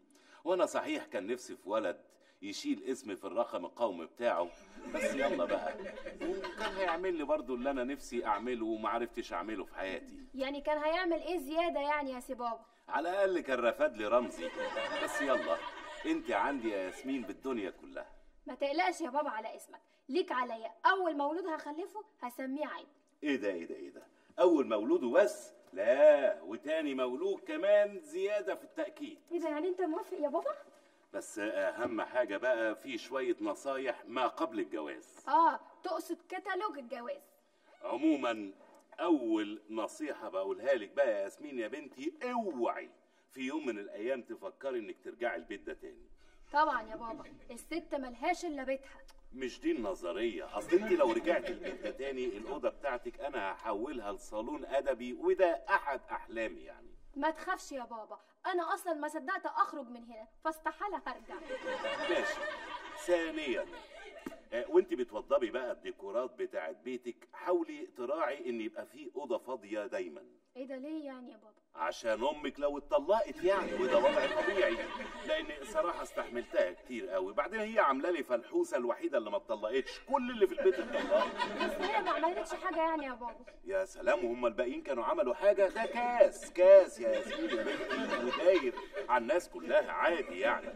وأنا صحيح كان نفسي في ولد يشيل اسمي في الرقم القومي بتاعه. بس يلا بقى. وكان هيعمل لي برضو اللي أنا نفسي أعمله وما عرفتش أعمله في حياتي. يعني كان هيعمل إيه زيادة يعني يا سي بابا؟ على الأقل كان رفد لي رمزي. بس يلا أنت عندي يا ياسمين بالدنيا كلها. ما تقلقش يا بابا على اسمك. ليك عليا. أول مولود هخلفه هسميه عيد إيه ده إيه ده إيه ده؟ أول مولود وبس. لا وتاني مولود كمان زيادة في التأكيد. إيه ده يعني أنت موافق يا بابا؟ بس أهم حاجة بقى في شوية نصايح ما قبل الجواز. آه تقصد كتالوج الجواز. عموما أول نصيحة بقولها لك بقى يا ياسمين يا بنتي اوعي في يوم من الأيام تفكري إنك ترجعي البيت ده تاني. طبعا يا بابا الست ملهاش إلا بيتها. مش دي النظرية. أصل أنت لو رجعت البيت تاني الأوضة بتاعتك أنا هحولها لصالون أدبي وده أحد أحلامي يعني. ما تخافش يا بابا أنا أصلا ما صدقت أخرج من هنا فاستحالة هرجع. ماشي. ثانيا آه، وأنت بتوضبي بقى الديكورات بتاعت بيتك حاولي تراعي إن يبقى فيه أوضة فاضية دايما. إيه ده ليه يعني يا بابا؟ عشان أمك لو اتطلقت يعني وده وضع طبيعي لأن صراحة استحملتها كتير قوي. بعدين هي عاملة لي فلحوسة الوحيدة اللي ما اتطلقتش. كل اللي في البيت اتطلقوا بس هي ما عملتش حاجة يعني يا بابا. يا سلام وهم الباقيين كانوا عملوا حاجة. ده كاس كاس يا ياسمين يا بنتي. وداير على الناس كلها عادي يعني.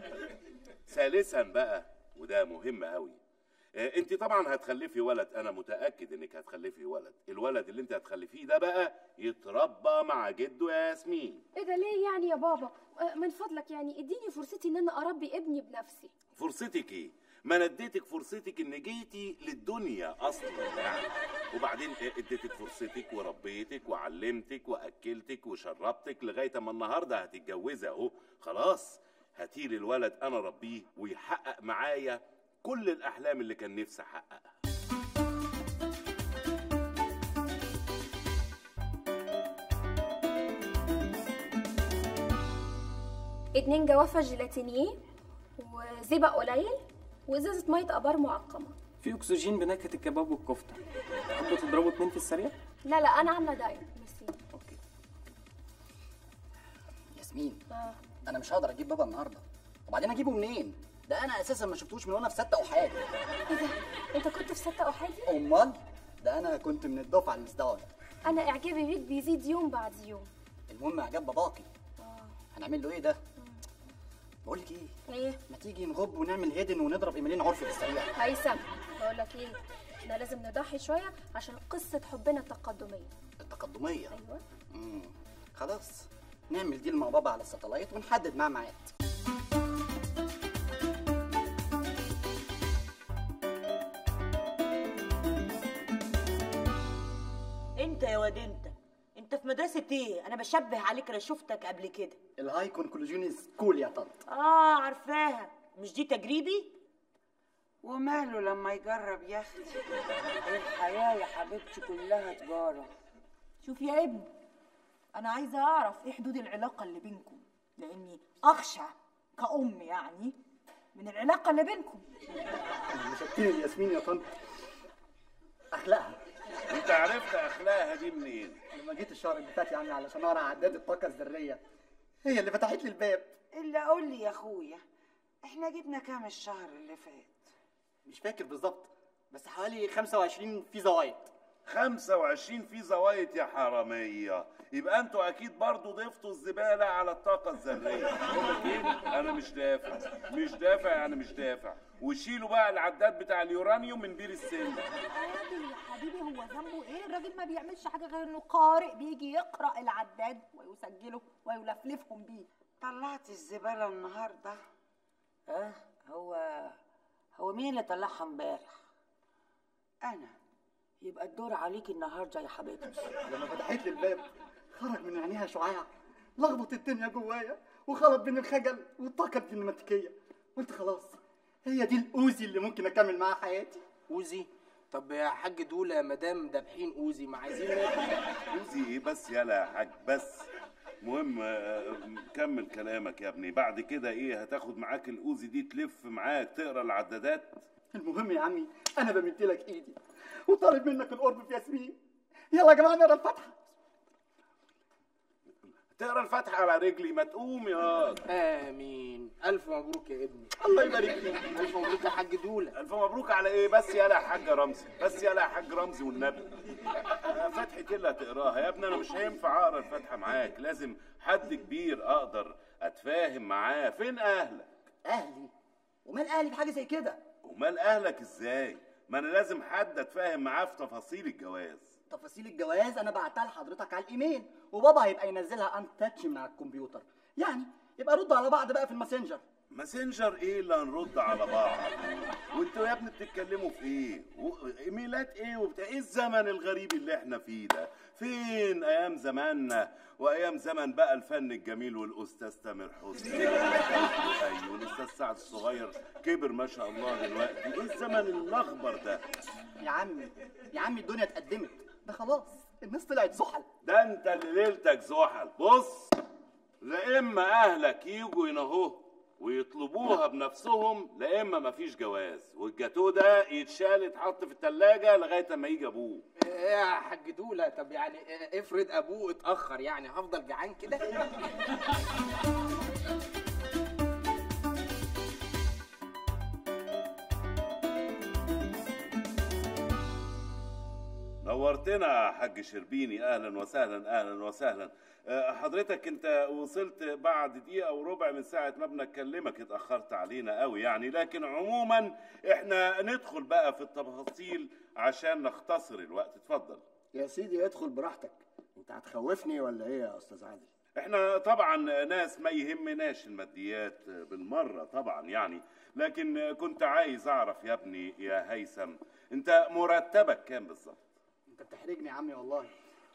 ثالثا بقى وده مهم قوي انت طبعا هتخلفي ولد. أنا متأكد إنك هتخلفي ولد. الولد اللي انت هتخلفيه ده بقى يتربى مع جده يا ياسمين. إيه ده ليه يعني يا بابا؟ آه، من فضلك يعني. إديني فرصتي إن أنا أربي ابني بنفسي. فرصتك إيه؟ ما اديتك فرصتك إن جيتي للدنيا أصلا يعني. وبعدين اديتك فرصتك وربيتك وعلمتك وأكلتك وشربتك لغاية أما النهارده هتتجوزي أهو. خلاص هاتيلي الولد أنا ربيه ويحقق معايا كل الأحلام اللي كان نفسي أحققها. اتنين جوافة جيلاتينية وزبق قليل وإزازة مية أبار معقمة. في أكسجين بنكهة الكباب والكفتة. تحبوا تضربوا اتنين في السريع؟ لا لا أنا عاملة دايت ميرسي أوكي. ياسمين آه. أنا مش هقدر أجيب بابا النهارده. وبعدين أجيبه منين؟ ده أنا أساسا ما شفتوش من وأنا في ستة احادي إيه ده؟ انت كنت في ستة احادي أمال؟ ده أنا كنت من الدفعة المزدوجه أنا اعجابي بيك بيزيد يوم بعد يوم. المهم اعجاب باباكي. هنعمل له إيه ده؟ بقول لك إيه؟ إيه؟ ما تيجي نغب ونعمل هيدن ونضرب إيميلين عرفي في السريع. هيثم بقول لك إيه؟ إحنا لازم نضحي شوية عشان قصة حبنا التقدمية. التقدمية؟ أيوه. امم خلاص نعمل deal مع بابا على ال satellite ونحدد معاه ميعاد. واد انت. انت في مدرسة إيه؟ أنا بشبه عليك أنا شفتك قبل كده. ال high conclusion school يا طنط. آه عارفاها. مش دي تجريبي؟ وماله لما يجرب يا أختي الحياة يا حبيبتي كلها تجارة. شوف يا ابني أنا عايزة أعرف إيه حدود العلاقة اللي بينكم؟ لأني اخشى كأم يعني من العلاقة اللي بينكم. مشكلين ياسمين يا طنط. أخلاقها. انت عرفت اخلاقها دي منين؟ لما جيت الشهر اللي فات يعني علشان اقرا عداد الطاقة الذرية. هي اللي فتحت لي الباب. إلا قول لي يا أخويا إحنا جبنا كام الشهر اللي فات؟ مش فاكر بالظبط بس حوالي 25 في زوايد. 25 في زوايد يا حرامية. يبقى أنتوا أكيد برضو ضفتوا الزبالة على الطاقة الذرية. بقول لك إيه أنا مش دافع. مش دافع يعني مش دافع. وشيلوا بقى العداد بتاع اليورانيوم من بير السن. راجل يا حبيبي هو ذنبه إيه؟ الراجل ما بيعملش حاجة غير إنه قارئ بيجي يقرأ العداد ويسجله ويلفلفهم بيه. طلعت الزبالة النهارده. آه هو هو مين اللي طلعها امبارح؟ أنا. يبقى الدور عليك النهارده يا حبيبتي. لما فتحت لي الباب. خرج من عينيها شعاع لخبط الدنيا جوايا وخلط بين الخجل والطاقة الديناميكيه قلت خلاص هي دي الأوزي اللي ممكن أكمل معاها حياتي. أوزي؟ طب يا حاج دول يا مدام دابحين أوزي ما عايزين أوزي إيه بس يلا يا حاج بس. مهم آه، كمل كلامك يا ابني. بعد كده إيه هتاخد معاك الأوزي دي تلف معاك تقرأ العدادات؟ المهم يا عمي أنا بمد لك إيدي وطالب منك القرب في ياسمين. يلا يا جماعة نقرأ الفاتحة. تقرا الفاتحة على رجلي ما تقوم يا آمين. ألف مبروك يا ابني. الله يبارك فيك. ألف مبروك يا حاج دولة. ألف مبروك على إيه؟ بس يلا يا حاج رمزي بس يلا يا حاج رمزي والنبي. آه، فتحة إيه اللي هتقراها؟ يا ابني أنا مش هينفع أقرأ الفاتحة معاك. لازم حد كبير أقدر أتفاهم معاه. فين أهلك؟ أهلي. ومال أهلي في حاجة زي كده؟ ومال أهلك إزاي؟ ما أنا لازم حد أتفاهم معاه في تفاصيل الجواز. تفاصيل الجواز أنا بعتها لحضرتك على الإيميل وبابا هيبقى ينزلها in touch مع الكمبيوتر. يعني يبقى ردوا على بعض بقى في ال Messenger. Messenger إيه اللي هنرد على بعض؟ وأنتوا يا ابني بتتكلموا في إيه؟ و- إيميلات إيه وبتاع؟ إيه الزمن الغريب اللي إحنا فيه ده؟ فين أيام زماننا؟ وأيام زمن بقى الفن الجميل والأستاذ تامر حسني. أيوه والاستاذ سعد الصغير كبر ما شاء الله دلوقتي. إيه الزمن الاخضر ده؟ يا عمي يا عمي الدنيا اتقدمت. ده خلاص الناس طلعت زحل. ده انت اللي ليلتك زحل. بص لا إما أهلك يجوا ينهوه ويطلبوها بنفسهم لا إما مفيش جواز. والجاتوه ده يتشال يتحط في التلاجة لغاية أما يجي أبوه. إيه يا حاج دولة طب يعني افرض أبوه اتأخر يعني هفضل جعان كده؟ *laughs* نورتنا يا حاج شربيني. أهلا وسهلا أهلا وسهلا. آه، حضرتك أنت وصلت بعد دقيقة وربع من ساعة ما بنكلمك. اتأخرت علينا قوي يعني. لكن عموما إحنا ندخل بقى في التفاصيل عشان نختصر الوقت. اتفضل. يا سيدي ادخل براحتك. أنت هتخوفني ولا إيه يا أستاذ عادل؟ إحنا طبعا ناس ما يهمناش الماديات بالمرة طبعا يعني. لكن كنت عايز أعرف يا ابني يا هيثم أنت مرتبك كام بالظبط؟ انت بتحرجني يا عمي والله.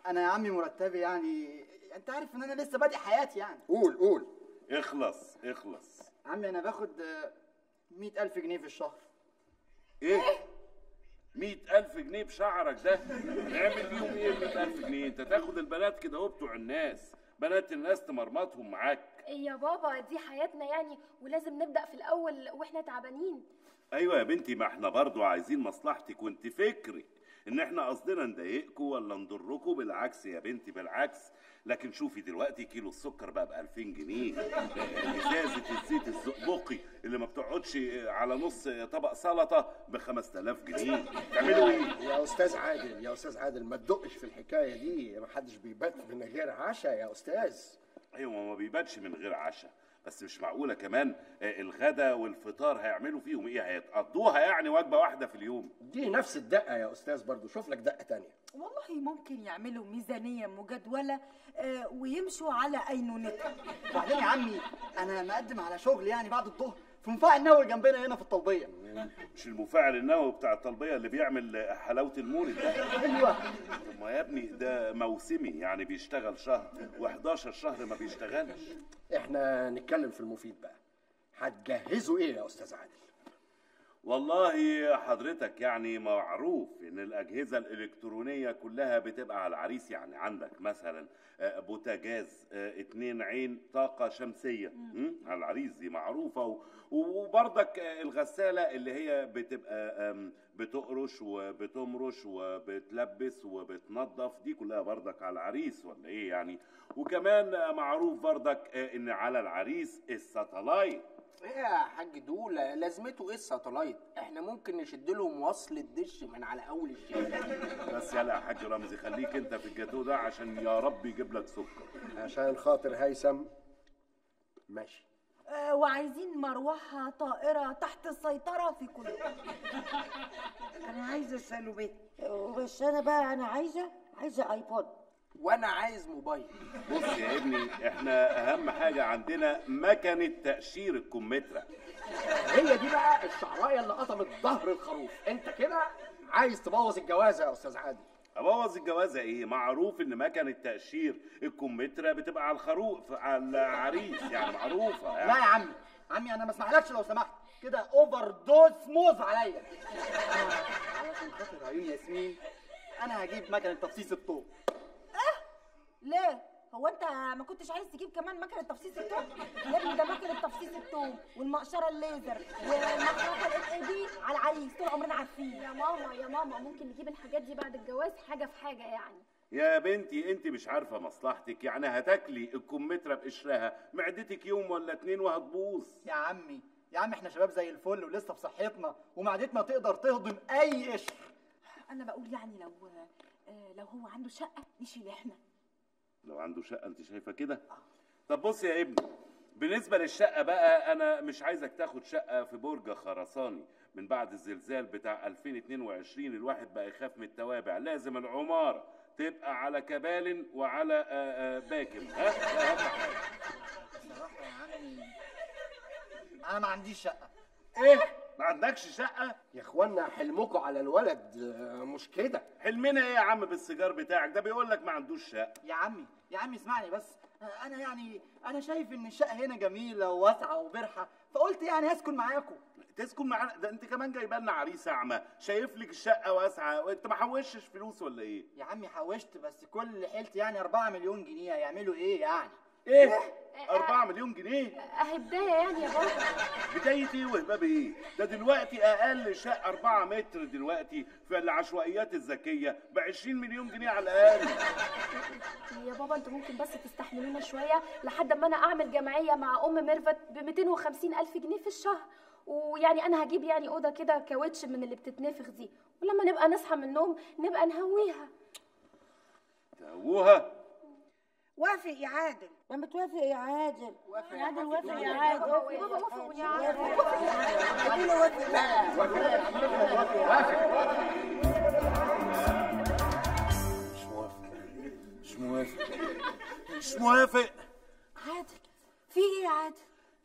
أنا يا عمي مرتبي يعني أنت عارف إن أنا لسه بادئ حياتي يعني. قول قول. اخلص اخلص. عمي أنا باخد مئة ألف جنيه في الشهر. إيه؟ مئة ألف جنيه بشعرك ده؟ نعمل بيهم إيه مئة ألف جنيه؟ أنت تاخد البنات كده أهو بتوع الناس. بنات الناس تمرمطهم معاك. يا بابا؟ دي حياتنا يعني ولازم نبدأ في الأول وإحنا تعبانين. أيوه يا بنتي ما إحنا برضو عايزين مصلحتك وأنت فكري. إن إحنا قصدنا نضايقكوا ولا نضركوا بالعكس يا بنتي بالعكس. لكن شوفي دلوقتي كيلو السكر بقى ب 2000 جنيه. إزازة الزيت الزقبقي اللي ما بتقعدش على نص طبق سلطة ب 5000 جنيه. تعملوا إيه؟ يا أستاذ عادل يا أستاذ عادل ما تدقش في الحكاية دي. ما حدش بيبات من غير عشاء يا أستاذ. أيوه ما بيباتش من غير عشاء بس مش معقولة كمان آه، الغدا والفطار هيعملوا فيهم إيه؟ هيتقضوها يعني وجبة واحدة في اليوم. دي نفس الدقة يا أستاذ برضو. شوف لك دقة تانية. والله ممكن يعملوا ميزانية مجدولة آه، ويمشوا على أينونتها وبعدين *laughs* يا عمي أنا مقدم على شغل يعني بعد الظهر. في مفاعل النووي جنبنا هنا في الطلبيه مش المفاعل النووي بتاع الطلبيه اللي بيعمل حلاوة المولد ده؟ أيوه. طب ما يا ابني ده موسمي يعني بيشتغل شهر و11 شهر ما بيشتغلش. إحنا نتكلم في المفيد بقى. هتجهزوا إيه يا أستاذ عادل؟ والله حضرتك يعني معروف إن الأجهزة الإلكترونية كلها بتبقى على العريس يعني. عندك مثلا آه، بوتاجاز آه، اتنين عين طاقة شمسية? على العريس دي معروفة. وبرضك آه، الغسالة اللي هي بتبقى بتقرش وبتمرش وبتلبس وبتنظف دي كلها برضك على العريس ولا إيه يعني؟ وكمان معروف برضك إن على العريس ال satellite. إيه يا حاج دولة؟ لازمته إيه ال satellite؟ إحنا ممكن نشد لهم وصل الدش من على أول الشارع. بس يلا يا حاج رمزي خليك أنت في الجاتو ده عشان يا رب يجيب لك سكر. عشان خاطر هيثم. ماشي. آه، وعايزين مروحة طائرة تحت السيطرة في كل. *laughs* أنا عايزة السلوبيت بس أنا بقى؟ أنا عايزة عايزة ايبود وأنا عايز موبايل. بص يا ابني إحنا اهم حاجة عندنا مكنة تقشير الكمثرى. هي دي بقى الشعراية اللي قطمت ظهر الخروف. انت كده عايز تبوظ الجوازة يا أستاذ عادل. أبوظ الجوازة إيه؟ معروف إن مكنة تقشير الكمثرى بتبقى على الخروف على العريس يعني معروفة. يعني. لا يا عمي عمي أنا ما اسمحلكش لو سمحت. كده over dose موز عليا. علشان خاطر عيون ياسمين أنا هجيب مكنة تفصيص التوم. ليه؟ هو انت ما كنتش عايز تجيب كمان مكنه تفصيص التوم؟ يا ابني ده مكنه تفصيص التوم والمقشرة الليزر والمخرطه ال S E D على العريس طول عمرنا عارفين. يا ماما يا ماما ممكن نجيب الحاجات دي بعد الجواز حاجة في حاجة يعني. يا بنتي انت مش عارفة مصلحتك يعني هتاكلي الكمثرى بقشرها معدتك يوم ولا اتنين وهتبوظ. يا عمي يا عم إحنا شباب زي الفل ولسه في صحتنا ومعدتنا تقدر تهضم أي قشر. أنا بقول يعني لو آه، لو هو عنده شقة نشيل إحنا. لو عنده شقة انت شايفة كده؟ طب بص يا ابني بالنسبة للشقة بقى أنا مش عايزك تاخد شقة في برج خرساني من بعد الزلزال بتاع 2022 الواحد بقى يخاف من التوابع. لازم العمارة تبقى على كبال وعلى آه، آه، باكم. ها؟ بصراحة يا عمي أنا ما عنديش شقة. إيه؟ ما عندكش شقة؟ يا إخوانا حلمكم على الولد آه، مش كده. حلمنا إيه يا عم بالسيجار بتاعك؟ ده بيقول لك ما عندوش شقة. يا عمي يا عمي اسمعني بس. أنا يعني أنا شايف إن الشقة هنا جميلة وواسعة وبرحة فقلت يعني هسكن معاكم. تسكن معانا ده أنت كمان جايبة لنا عريس اعمى شايف لك الشقة واسعة. وانت ما حوشش فلوس ولا إيه؟ يا عمي حوشت بس كل حيلتي يعني 4 مليون جنيه. هيعملوا إيه يعني؟ إيه؟ 4 مليون جنيه. اهي بدايه يعني يا بابا. بداية إيه وهباب إيه؟ ده دلوقتي أقل شقة 4 متر دلوقتي في العشوائيات الذكية ب 20 مليون جنيه على الأقل. يا بابا أنتوا ممكن بس تستحملونا شوية لحد ما أنا أعمل جمعية مع أم ميرفت ب 250 ألف جنيه في الشهر. ويعني أنا هجيب يعني أوضة كده كاوتش من اللي بتتنفخ دي. ولما نبقى نصحى من النوم نبقى نهويها. تهوها وافق يا عادل. لما توافق يا عادل. يا عادل وافق يا يا عادل. عادل يا بابا وافق. يا مش موافق. مش موافق. مش موافق. عادل. في إيه يا عادل؟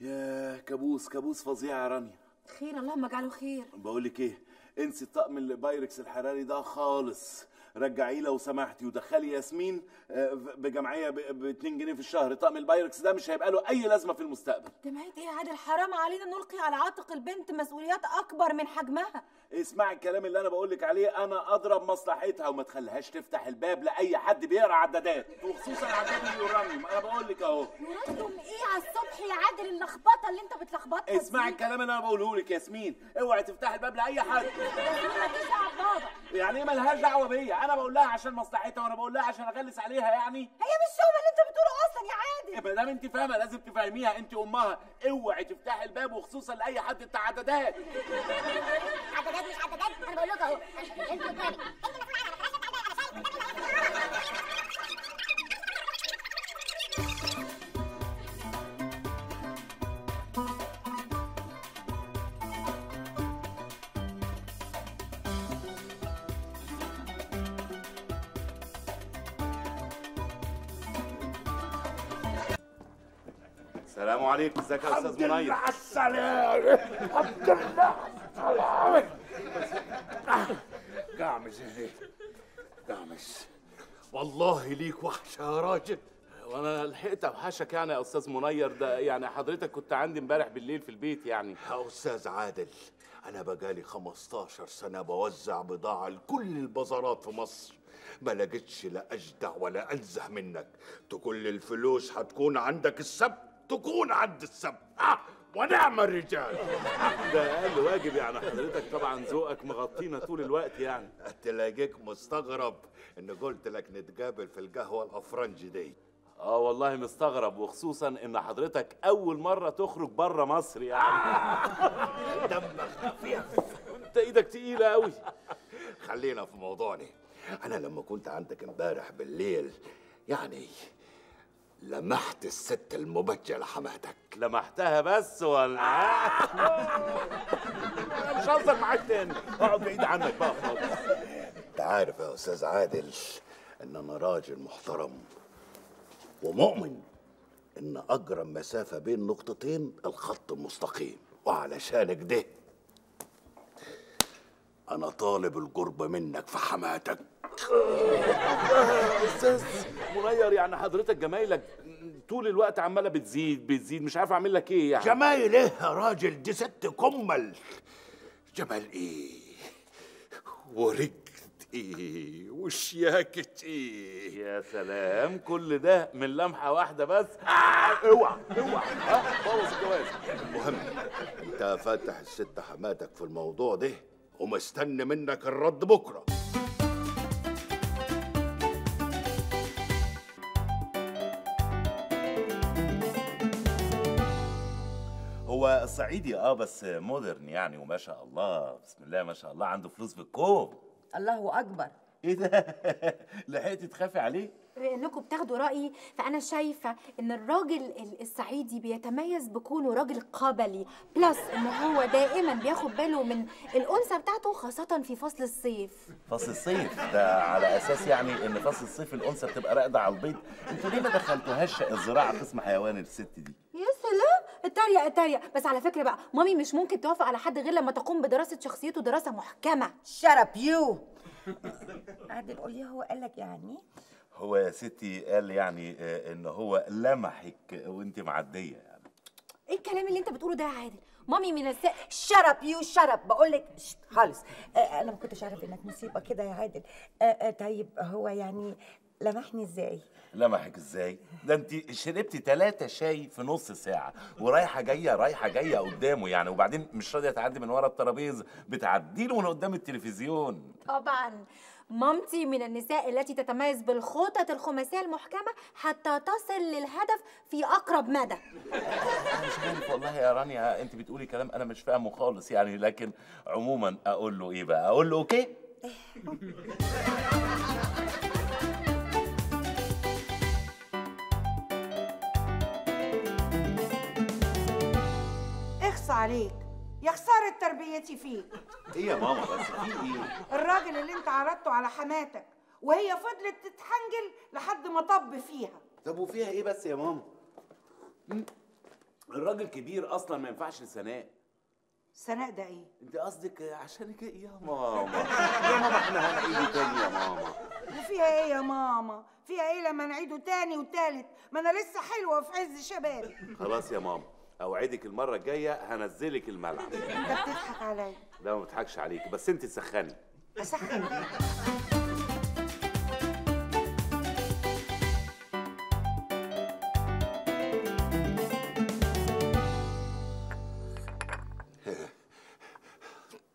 يا كابوس. كابوس فظيع يا رانيا. خير اللهم اجعله خير. بقول لك إيه؟ انسي الطقم البايركس الحراري ده خالص. رجعيه لو سمحتي. ودخلي ياسمين آه، بجمعية ب 2 جنيه في الشهر. طقم البايركس ده مش هيبقى له أي لازمة في المستقبل. جمعية إيه يا عادل؟ حرام علينا نلقي على عاتق البنت مسؤوليات أكبر من حجمها. اسمعي الكلام اللي أنا بقول لك عليه. أنا أدرى بمصلحتها وما تخليهاش تفتح الباب لأي حد بيقرأ عدادات. وخصوصا عداد اليورانيوم. أنا بقول لك أهو. يورانيوم إيه على الصبح يا عادل؟ اللخبطة اللي أنت بتلخبطها اسمعي الكلام اللي أنا بقوله لك ياسمين. اوعي تفتحي الباب لأي حد. مالكيش دعوه بابا يعني إيه ملهاش دعوة بيا؟ أنا بقول لها عشان مصلحتها وأنا بقول لها عشان اغلس عليها يعني؟ هي مش شغل اللي انت بتقوله أصلا يا عادل. ما دام انت فاهمة لازم تفهميها. انت امها اوعي تفتحي الباب وخصوصا لأي حد بتاع عدادات. عددات مش عددات أنا بقول لك أهو. انت قدامي السلام عليكم. ازيك يا أستاذ منير؟ على السلامة. الحمد لله على السلامة. قامز هنا قامز والله ليك وحشة يا راجل. وأنا لحقت أوحشك يعني يا أستاذ منير. ده يعني حضرتك كنت عندي امبارح بالليل في البيت يعني. يا أستاذ عادل أنا بقالي 15 سنة بوزع بضاعة لكل البازارات في مصر. ما لقيتش لا أجدع ولا أنزه منك. تقول الفلوس هتكون عندك السبت. تكون عند السبت. آه ونعم الرجال. ده أقل واجب يعني حضرتك طبعا ذوقك مغطينا طول الوقت يعني. تلاقيك مستغرب إن قلت لك نتقابل في القهوة الأفرنجي دي. آه والله مستغرب وخصوصا إن حضرتك أول مرة تخرج بره مصر يعني. *laughs* دمك خفيف. أنت إيدك تقيلة قوي خلينا في موضوعنا. أنا لما كنت عندك امبارح بالليل يعني لمحت الست المبجلة حماتك. لمحتها بس ولا؟ مش هزر معاك تاني. أقعد بعيد عنك بقى خالص. أنت عارف يا أستاذ عادل إن أنا راجل محترم ومؤمن إن اقرب مسافة بين نقطتين الخط المستقيم. وعلشان كده أنا طالب القرب منك في حماتك. أستاذ منير يعني حضرتك جمايلك طول الوقت عمالة بتزيد بتزيد مش عارف أعمل لك إيه يعني. جمايل إيه يا راجل؟ دي ست كمل. جمال إيه؟ ورقة إيه؟ وشياكة إيه؟ يا سلام كل ده من لمحة واحدة بس؟ آه اوعى اوعى. ها بوظ الجواز المهم انت فاتح الست حماتك في الموضوع ده ومستني منك الرد بكرة. هو الصعيدي آه بس مودرن يعني وما شاء الله بسم الله ما شاء الله عنده فلوس بالكوم الله أكبر. *laughs* إيه ده؟ *laughs* لحقتي تخافي عليه؟ بما إنكم بتاخدوا رأيي فأنا شايفة إن الراجل ال- الصعيدي بيتميز بكونه راجل قبلي plus إن هو دائما بياخد باله من الأنثى بتاعته خاصة في فصل الصيف. فصل الصيف ده على أساس يعني إن فصل الصيف الأنثى بتبقى راقدة على البيض. أنتوا ليه ما دخلتوهاش الزراعة قسم حيوان الست دي؟ يا سلام! اتريق اتريق بس على فكرة بقى مامي مش ممكن توافق على حد غير لما تقوم بدراسة شخصيته دراسة محكمة. شرب يو عادل قول لي هو قال لك يعني؟ هو يا ستي قال يعني آه، إن هو لمحك وأنت معدية يعني. إيه الكلام اللي أنت بتقوله ده يا عادل؟ مامي من الس... شرب يو شرب بقول لك خالص. آه، أنا ما كنتش عارف إنك مصيبة كده يا عادل. آه، آه، طيب هو يعني لمحني إزاي؟ لمحك إزاي؟ ده أنت شربتي ثلاثة شاي في نص ساعة ورايحة جاية رايحة جاية قدامه يعني وبعدين مش راضية تعدي من ورا الترابيزة بتعدي له من قدام التلفزيون. طبعا. مامتي من النساء التي تتميز بالخطط الخماسية المحكمة حتى تصل للهدف في أقرب مدى. أنا مش عارف والله يا رانيا أنت بتقولي كلام أنا مش فاهمه خالص يعني لكن عموما أقول له إيه بقى؟ أقول له أوكي؟ عليك. يا خسارة تربيتي فيك. إيه يا ماما بس في إيه؟ الراجل اللي انت عرضته على حماتك وهي فضلت تتحنجل لحد ما طب فيها. طب وفيها إيه بس يا ماما. الراجل كبير أصلا ما ينفعش لسناء سناء ده إيه؟ أنت قصدك عشانك إيه؟ يا ماما. يا ماما إحنا هنعيده تاني يا ماما. وفيها إيه يا ماما؟ فيها إيه لما نعيده تاني وتالت؟ ما أنا لسه حلوة في عز شبابي. خلاص يا ماما. أوعدك المرة الجاية هنزلك الملعب. *laughs* انت بتضحك عليا. لا ما بضحكش عليك بس أنت تسخني أسخن.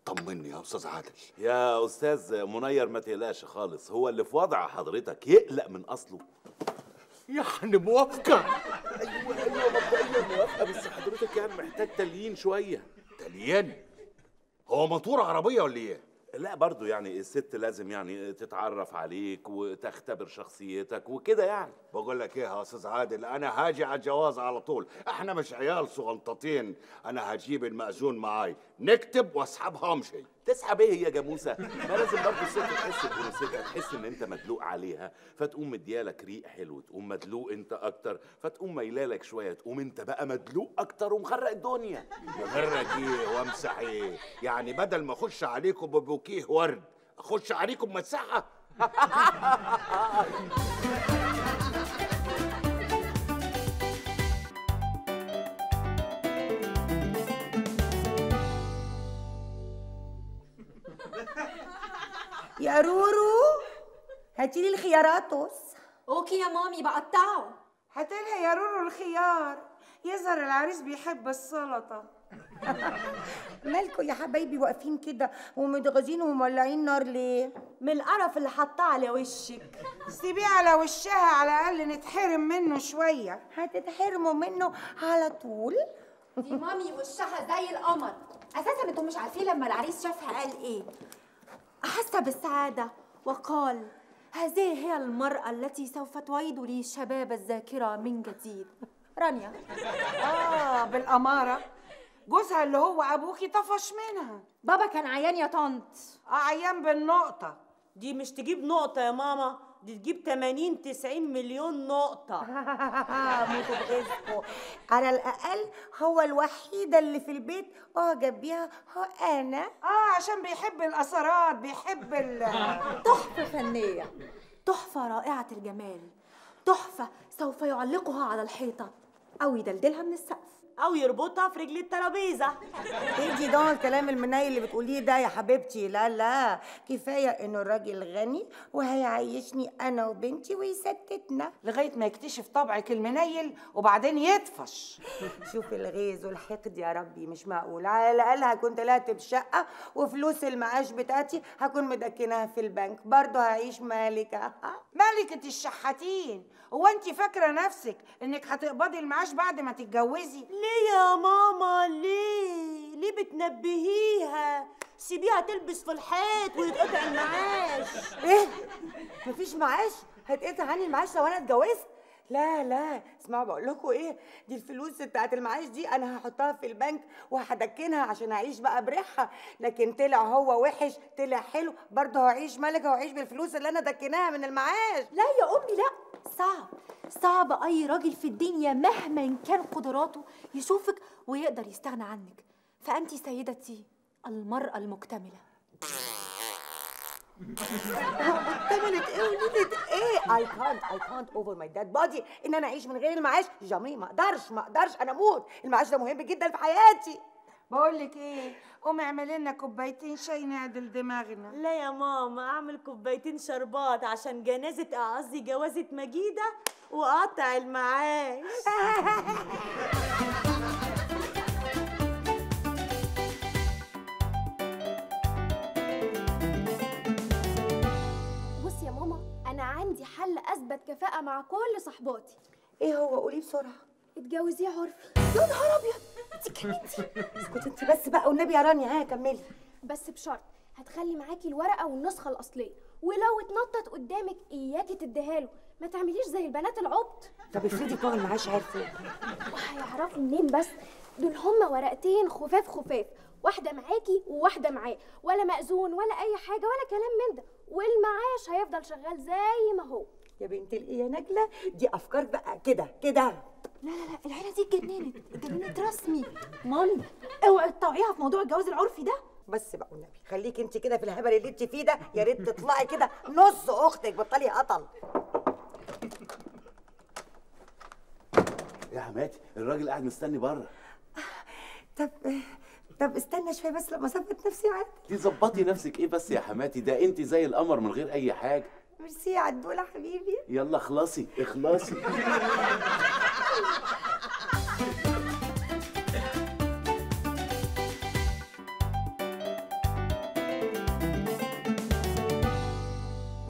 طمني يا أستاذ عادل. يا أستاذ منير ما تقلقش خالص هو اللي في وضع حضرتك يقلق من أصله. يعني موافقة. أيوه أيوه مبدئيا موافقة. بس حضرتك يعني محتاج تليين شوية. تليان هو موتور عربية ولا إيه؟ لا برضو يعني الست لازم يعني تتعرف عليك وتختبر شخصيتك وكده يعني. بقول لك إيه يا أستاذ عادل أنا هاجي على الجواز على طول. إحنا مش عيال صغنطتين أنا هجيب المأذون معاي. نكتب واسحبها امشي تسحب إيه يا جاموسه ما لازم برضه الست تحس بانوثتها تحس إن أنت مدلوق عليها فتقوم مديالك ريق حلو تقوم مدلوق أنت أكتر فتقوم ميلالك شوية تقوم أنت بقى مدلوق أكتر ومخرق الدنيا. مغرق إيه وامسح إيه؟ يعني بدل ما أخش عليكم ببوكيه ورد أخش عليكم مسحة. *laughs* يا رورو هاتي لي الخياراتوس. أوكي يا مامي بقطعه. هاتلها يا رورو الخيار. يظهر العريس بيحب السلطة. *laughs* مالكوا يا حبايبي واقفين كده ومتغاظين ومولعين نار ليه؟ من القرف اللي حطاه على وشك. سيبيه على وشها على الأقل نتحرم منه شوية. هتتحرموا منه على طول؟ دي مامي وشها زي القمر. أساسا أنتوا مش عارفين لما العريس شافها قال إيه. أحس بالسعادة؟ وقال هذه هي المرأة التي سوف تعيد لي شباب الذاكرة من جديد. رانيا. آه بالأمارة. جوزها اللي هو أبوكي طفش منها. بابا كان عيان يا طنط. آه عيان بالنقطة. دي مش تجيب نقطة يا ماما. دي تجيب 80 90 مليون نقطة. *laughs* على الأقل هو الوحيدة اللي في البيت. أعجب بيها هو أنا. آه عشان بيحب الأثرات بيحب ال *laughs* تحفة فنية. تحفة رائعة الجمال. تحفة سوف يعلقها على الحيطة. أو يدلدلها من السقف. أو يربطها في رجل الترابيزة. *laughs* إيه دي ده الكلام المنايل اللي بتقوليه ده يا حبيبتي. لا لا. كفاية إنه الراجل غني وهيعيشني أنا وبنتي ويستتنا لغاية ما يكتشف طبعك المنيل وبعدين يطفش. *laughs* شوف الغيظ والحقد يا ربي. مش معقول. على الأقل هكون طلعت بشقة وفلوس المعاش بتاعتي هكون مدكناها في البنك. برضه هعيش مالكة. ملكه الشحاتين. هو انت فاكرة نفسك انك هتقبضي المعاش بعد ما تتجوزي؟ ليه يا ماما؟ ليه؟ ليه بتنبهيها؟ سيبيها تلبس في الحيط ويتقطع المعاش. إيه؟ مفيش معاش؟ هتقطع عني المعاش لو أنا اتجوزت؟ لا لا. اسمعوا بقول لكم إيه؟ دي الفلوس بتاعت المعاش دي أنا هحطها في البنك وهدكنها عشان اعيش بقى بريحها لكن طلع هو وحش طلع حلو برضه هعيش ملكة وهعيش بالفلوس اللي أنا دكناها من المعاش. لا يا أمي لا. صعب صعب أي راجل في الدنيا مهما كان قدراته يشوفك ويقدر يستغنى عنك. فأنت سيدتي المرأة المكتملة. اكتملت إيه؟ وليلة إيه؟ I can't I can't over my dead body. إن أنا أعيش من غير المعاش؟ جامي ما أقدرش ما أقدرش أنا أموت. المعاش ده مهم جدا في حياتي. بقول لك إيه؟ قومي اعملي لنا كوبايتين شاي نعدل دماغنا. لا يا ماما اعمل كوبايتين شربات عشان جنازة قصدي جوازة مجيدة وقطع المعاش. *laughs* بصي يا ماما أنا عندي حل أثبت كفاءة مع كل صحباتي. إيه هو؟ قولي بسرعة. اتجوزيه عرفي. يا نهار أبيض! انت اسكتي انت بس بقى والنبي يا رانيا. ها كملي. بس بشرط هتخلي معاكي الورقة والنسخة الأصلية. ولو اتنطط قدامك إياكي تديها له. ما تعمليش زي البنات العبط. طب افرضي طاغ المعاش عارفه وهيعرفوا منين بس؟ دول هما ورقتين خفاف خفاف. واحدة معاكي وواحدة معاه. ولا مأذون ولا أي حاجة ولا كلام من ده. والمعاش هيفضل شغال زي ما هو. يا بنت الإيه يا نجلة؟ دي أفكار بقى كده كده. لا لا لا العيلة دي اتجننت. اتجننت رسمي. مامي اوعي تطوعيها في موضوع الجواز العرفي ده. بس بقى والنبي خليك انت كده في الهبل اللي انت فيه ده. يا ريت تطلعي كده. نص أختك بطلي هطل يا حماتي الراجل قاعد مستني بره. طب طب استنى شوية بس لما أظبط نفسي عاد دي ظبطي نفسك إيه بس يا حماتي؟ ده أنت زي القمر من غير أي حاجة. ميرسي يا عدوله حبيبي. يلا اخلصي اخلصي.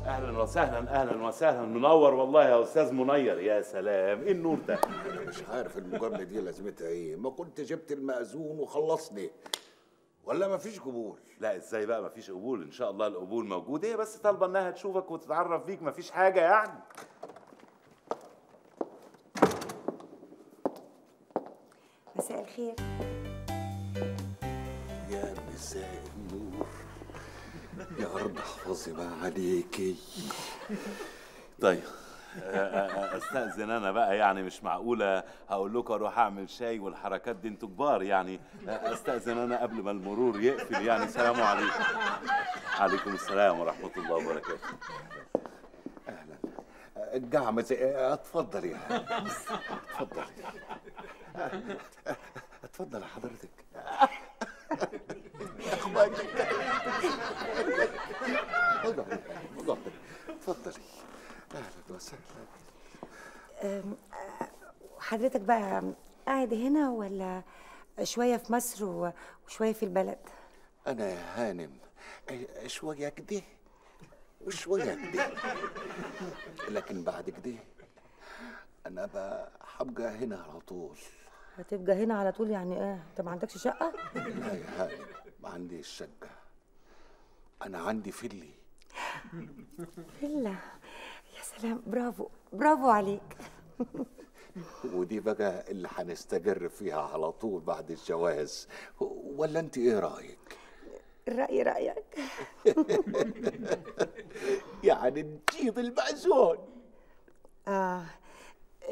أهلا وسهلا أهلا وسهلا. منور والله يا أستاذ منير. يا سلام إيه النور ده؟ أنا مش عارف المجامله دي لازمتها إيه. ما كنت جبت المأذون وخلصني. ولا مفيش قبول؟ لا إزاي بقى مفيش قبول؟ إن شاء الله القبول موجود. هي بس طالبة إنها تشوفك وتتعرف بيك مفيش حاجة يعني. مساء الخير. يا مساء النور. يا ارض أحفظي بقى عليكي. طيب. استأذن أنا بقى يعني مش معقولة هقول لكم أروح أعمل شاي والحركات دي أنتوا كبار يعني. استأذن أنا قبل ما المرور يقفل يعني. سلام عليكم. عليكم السلام ورحمة الله وبركاته. الجعمة زي اتفضل يا اتفضل. اتفضل حضرتك. اخواتك اتفضلي اتفضلي آه، وحضرتك بقى قاعد هنا ولا شوية في مصر وشوية في البلد؟ أنا يا هانم. شوية كده وشويه كده. لكن بعد كده أنا بقى هبقى هنا على طول. هتبقى هنا على طول يعني إيه؟ أنت ما عندكش شقة؟ لا يا هانم ما عنديش شقة. أنا عندي فيلي فيلا؟ سلام برافو. برافو عليك. *laughs* ودي بقى اللي هنستقر فيها على طول بعد الجواز. ولا انت إيه رأيك؟ الرأي رأيك. *laughs* يعني نجيب المأذون آه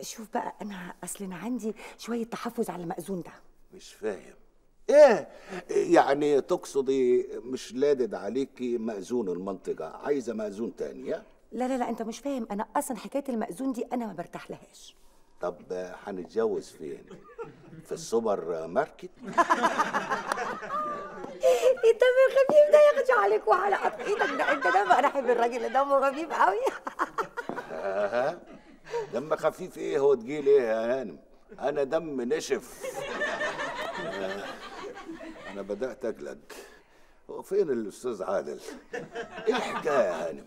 شوف بقى أنا أصل أنا عندي شوية تحفظ على المأذون ده. مش فاهم. إيه؟ يعني تقصدي مش لادد عليكي مأذون المنطقة عايزة مأذون تاني ها؟ لا لا لا انت مش فاهم. أنا أصلا حكاية المأذون دي أنا ما برتاح لهاش طب هنتجوز فين؟ في السوبر ماركت؟ *laughs* الدم الخفيف ده ياخد عليك وعلى إيدك ده انت دم أنا احب الراجل اللي دمه خفيف قوي. *laughs* دم خفيف إيه؟ هو تقيل إيه يا هانم؟ أنا دم نشف. أنا بدأت أقلق. هو فين الأستاذ عادل؟ إيه الحكاية يا هانم؟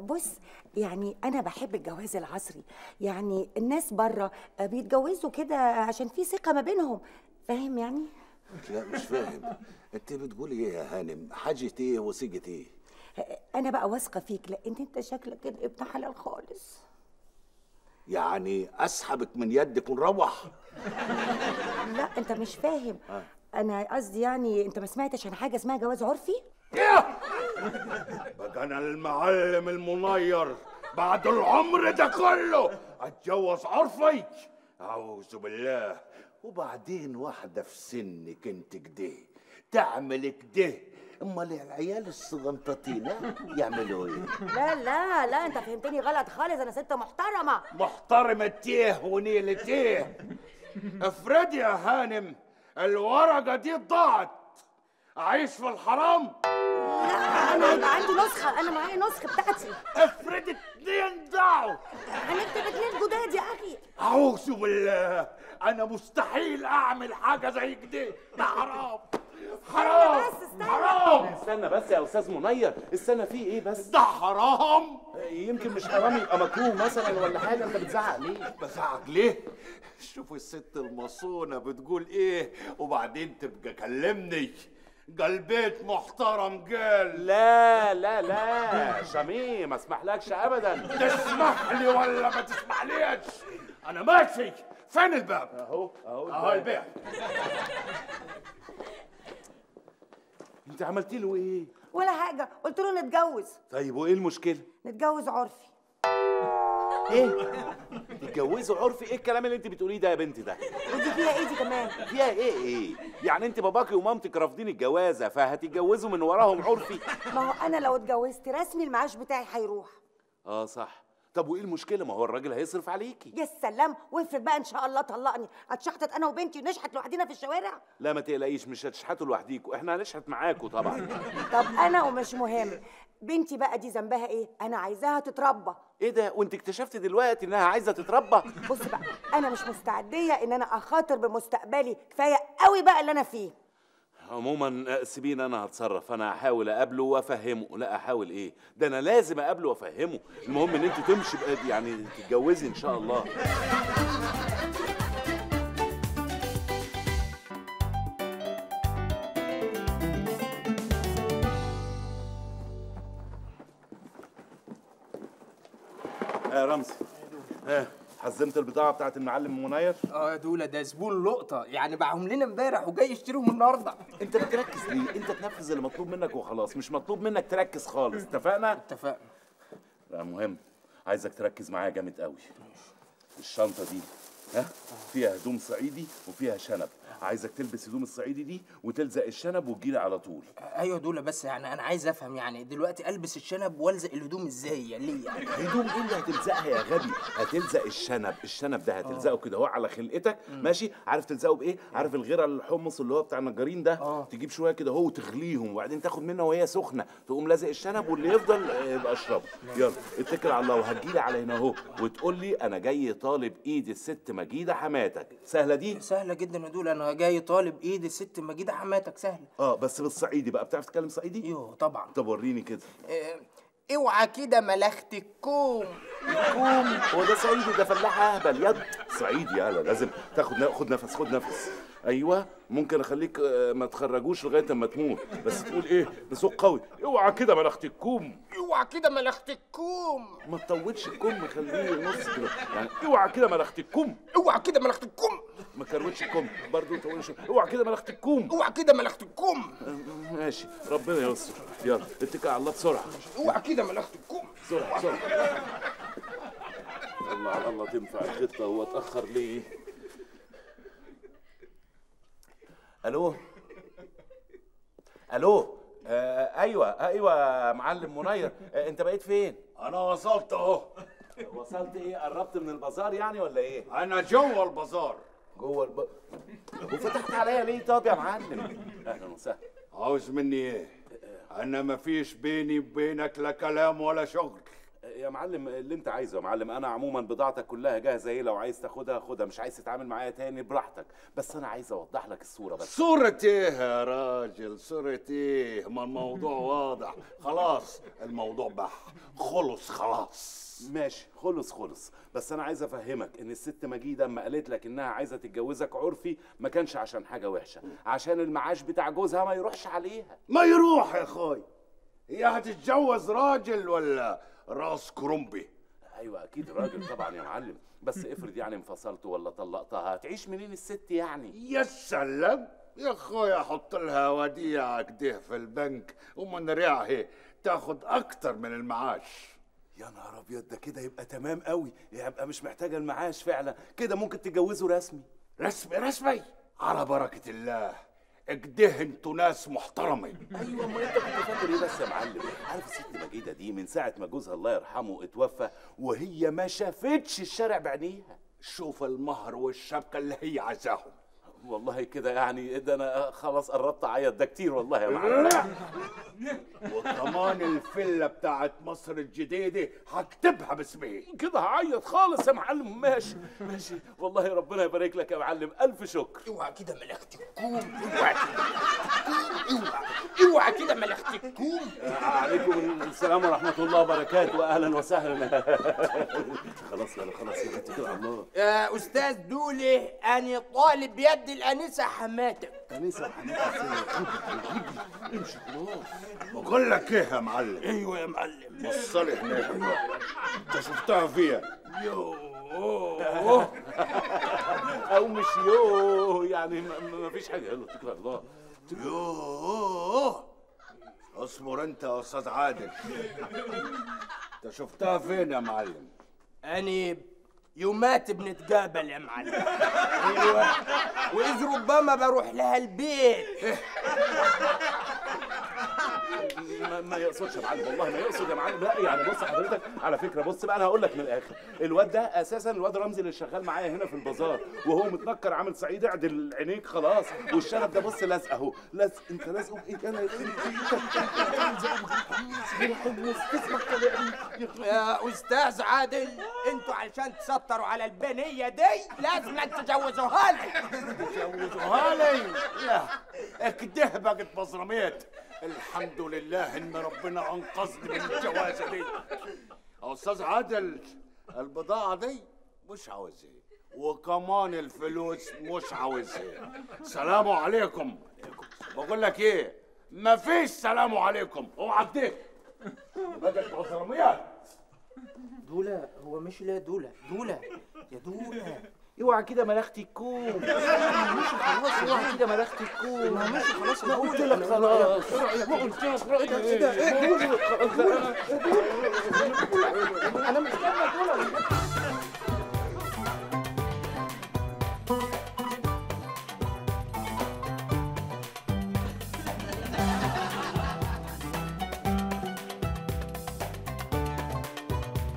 بص يعني أنا بحب الجواز العصري. يعني الناس بره بيتجوزوا كده عشان في ثقة ما بينهم. فاهم يعني؟ لا مش فاهم. أنت بتقولي إيه يا هانم؟ حاجة إيه وصيجة إيه؟ أنا بقى واثقة فيك لأن أنت شكلك كده ابن حلال خالص. يعني أسحبك من يدك ونروح. لا أنت مش فاهم. أنا قصدي يعني أنت ما سمعتش عن حاجة اسمها جواز عرفي؟ بقى أنا المعلم المنير بعد العمر ده كله. أتجوز عرفي أعوذ بالله. وبعدين واحدة في سنك انت كده. تعمل كده. أمال العيال الصغنطتين ها؟ يعملوا إيه؟ لا لا لا أنت فهمتني غلط خالص. أنا ست محترمة. محترمة تيه ونيلة تيه. افرض يا هانم الورقة دي ضاعت. أعيش في الحرام. أنا هيبقى عندي نسخة أنا معايا نسخة بتاعتي. افرض اتنين ضاعوا هنكتب اتنين جداد يا أخي. أعوذ بالله أنا مستحيل أعمل حاجة زي كده ده حرام. حرام. حرام. استنى بس يا أستاذ منير. استنى فيه إيه بس؟ ده حرام. يمكن مش حرام يبقى مكروه مثلا ولا حاجة. أنت بتزعق ليه؟ بزعق ليه؟ شوف الست المصونة بتقول إيه وبعدين تبقى كلمني. قال بيت محترم قال. لا لا لا. شميم ما اسمحلكش ابدا. تسمح لي ولا ما تسمحليش؟ أنا ماشي فين الباب؟ أهو أهو. أهو الباب. أنت عملتي له إيه؟ ولا حاجة. قلت له نتجوز. طيب وإيه المشكلة؟ نتجوز عرفي. *laughs* إيه؟ تتجوزوا عرفي إيه الكلام اللي أنت بتقوليه ده يا بنتي ده؟ ودي فيها إيه دي كمان؟ فيها إيه؟ إيه؟ يعني أنت باباكي ومامتك رافضين الجوازة فهتتجوزوا من وراهم عرفي. *laughs* ما هو أنا لو اتجوزت رسمي المعاش بتاعي هيروح. آه صح. طب وإيه المشكلة؟ ما هو الراجل هيصرف عليكي. يا سلام! وافرض بقى إن شاء الله طلقني. اتشحتت أنا وبنتي ونشحت لوحدينا في الشوارع؟ لا ما تقلقيش مش هتشحتوا لوحديكوا. إحنا هنشحت معاكوا طبعا. طب أنا ومش مهم. بنتي بقى دي ذنبها إيه؟ أنا عايزاها تتربى. إيه ده؟ وانت اكتشفت دلوقتي انها عايزة تتربى؟ بص بقى أنا مش مستعدية ان أنا اخاطر بمستقبلي كفاية قوي بقى اللي أنا فيه. عموما آه، سيبيني أنا هتصرف. أنا هحاول اقابله وافهمه. لا احاول إيه؟ ده أنا لازم اقابله وافهمه. المهم ان انت تمشي بقى يعني تتجوزي إن شاء الله. رمزي ها حزمت البضاعة بتاعت المعلم منير؟ آه يا دولا ده زبون لقطة. يعني باعهم لنا امبارح وجاي يشتريهم النهارده. انت بتركز ليه؟ انت تنفذ اللي مطلوب منك وخلاص مش مطلوب منك تركز خالص. اتفقنا؟ اتفقنا. لا مهم. عايزك تركز معايا جامد قوي. الشنطة دي ها فيها هدوم صعيدي وفيها شنب. عايزك تلبس هدوم الصعيدي دي وتلزق الشنب وتجيلي على طول. أيوه دولا بس يعني أنا عايز أفهم يعني دلوقتي ألبس الشنب وألزق الهدوم إزاي يعني ليه يعني؟ هدوم إيه اللي هتلزقها يا غبي؟ هتلزق الشنب الشنب ده هتلزقه كده اهو على خلقتك ماشي؟ عارف تلزقه بإيه؟ عارف الغيرة الحمص اللي هو بتاع النجارين ده؟ تجيب شوية كده اهو وتغليهم وبعدين تاخد منها وهي سخنة تقوم لازق الشنب واللي يفضل آه، يبقى اشربه. يلا اتكل على الله وهتجيلي على هنا اهو وتقول لي أنا جاي طالب إيد الست مجيدة حماتك. سهلة دي؟ سهلة جدا يا دولا أنا جاي طالب ايد الست مجيده حماتك سهله آه بس بالصعيدي بقى. بتعرف تتكلم صعيدي؟ أيوه طبعا. طب وريني كده. إيه، اوعى كده ملخت الكوم. كوم هو ده صعيدي؟ ده فلاح أهبل. يد. صعيدي يلا لازم. تاخد خد نفس خد نفس. أيوه ممكن أخليك آه، ما تخرجوش لغاية أما تموت. بس تقول إيه؟ بصوت قوي. اوعى كده ملخت الكوم. اوعى كده ملخت الكوم. ما تطولش الكم خليه نص كده. يعني اوعى كده ملخت الكم اوعى كده ملخت الكوم. ما كروتش الكم برضه تقولش اوعى كده ملخت الكم اوعى كده ملخت الكوم. ماشي. ربنا يستر. يلا اتكل على الله بسرعة. اوعى كده ملخت الكوم. بسرعة بسرعة. الله على الله تنفع الخطة هو اتاخر ليه؟ ألو؟ ألو؟ آه أيوه أيوه معلم منير. آه أنت بقيت فين؟ أنا وصلت أهو. وصلت إيه؟ قربت من البازار يعني ولا إيه؟ أنا جوه البازار. جوه الب... وفتحت عليا ليه؟ طب يا معلم. أهلا وسهلا. عاوز مني إيه؟ أنا مفيش بيني وبينك لا كلام ولا شغل. يا معلم اللي انت عايزه يا معلم. أنا عموما بضاعتك كلها جاهزة. إيه لو عايز تاخدها خدها. مش عايز تتعامل معايا تاني براحتك. بس أنا عايز أوضح لك الصورة بس. صورة إيه يا راجل؟ صورة إيه؟ ما الموضوع *laughs* واضح. خلاص الموضوع بح. خلص خلاص. ماشي. خلص خلص. بس أنا عايز أفهمك إن الست مجيده اما قالت لك إنها عايزة تتجوزك عرفي ما كانش عشان حاجة وحشة. عشان المعاش بتاع جوزها ما يروحش عليها. ما يروح يا أخوي. هي هتتجوز راجل ولا راس كرومبي أيوه أكيد راجل طبعا يا معلم. بس افرض يعني انفصلت ولا طلقتها هتعيش منين الست يعني. يا سلام! يا أخويا حط لها وديعة كده في البنك ومن ريعها تاخد أكتر من المعاش. يا نهار أبيض ده كده يبقى تمام قوي. يبقى مش محتاجة المعاش فعلا. كده ممكن تتجوزوا رسمي. رسمي رسمي. على بركة الله. اكده أنتوا ناس محترمة. أيوه ما أنت كنت فاكر إيه بس يا معلم؟ عارف الست مجيده دي من ساعة ما جوزها الله يرحمه اتوفى وهي ما شافتش الشارع بعينيها. شوف المهر والشبكة اللي هي عايزاهم. والله كده يعني ده أنا خلاص قربت أعيط. ده كتير والله يا معلم. وكمان الفيلا بتاعت مصر الجديدة هكتبها باسمي. كده هعيط خالص يا معلم. ماشي ماشي. والله ربنا يبارك لك يا معلم. ألف شكر. اوعى كده ملكت الكوم اوعى كده اوعى اوعى كده ملكت الكوم عليكم السلام ورحمة الله وبركاته. واهلا وسهلا. خلاص يلا خلاص. يا الله. يا أستاذ دولي أنا طالب بيد الأنسة حماتك. أنسة حماتك. امشي خلاص. بقول لك إيه يا معلم؟ أيوه يا معلم. وصلي هناك أنت شفتها فيها؟ يوه. أو مش يوه. يعني ما- فيش حاجة. يلا اتكل على الله. يوه. اصبر أنت يا أستاذ عادل. أنت شفتها فين يا معلم؟ أنا يومات بنتقابل يا معلم. أيوه. وإذ ربما بروح لها البيت. ما, ما يقصدش يا معلم والله ما يقصد يا معلم. لا يعني بص حضرتك على فكرة بص بقى أنا هقول لك من الآخر. الواد ده أساسا الواد رمزي اللي شغال معايا هنا في البازار وهو متنكر عامل صعيد اعدل عينيك خلاص. والشنب ده بص لازق أهو. لازق أنت لازقه بايه أنا يا أستاذ عادل أنتوا علشان تسطروا على البنية دي لازم تجوزوها لي. جوزوها لي؟ لا. كده بقت بزرميت الحمد لله إن ربنا انقذني من الجوازه دي. أستاذ عادل البضاعة دي مش عاوزها وكمان الفلوس مش عاوزها سلام عليكم. بقول لك إيه مفيش سلام عليكم. أوعى كده بقت بزرميت دولا هو مش لا دولا دولا يا دولا اوعى كده ملختي الكوم *laughs* مش خلاص. اوعى كده ملختي الكوم مش خلاص. ما قلت لك خلاص. ما قلت لك أنا مش كده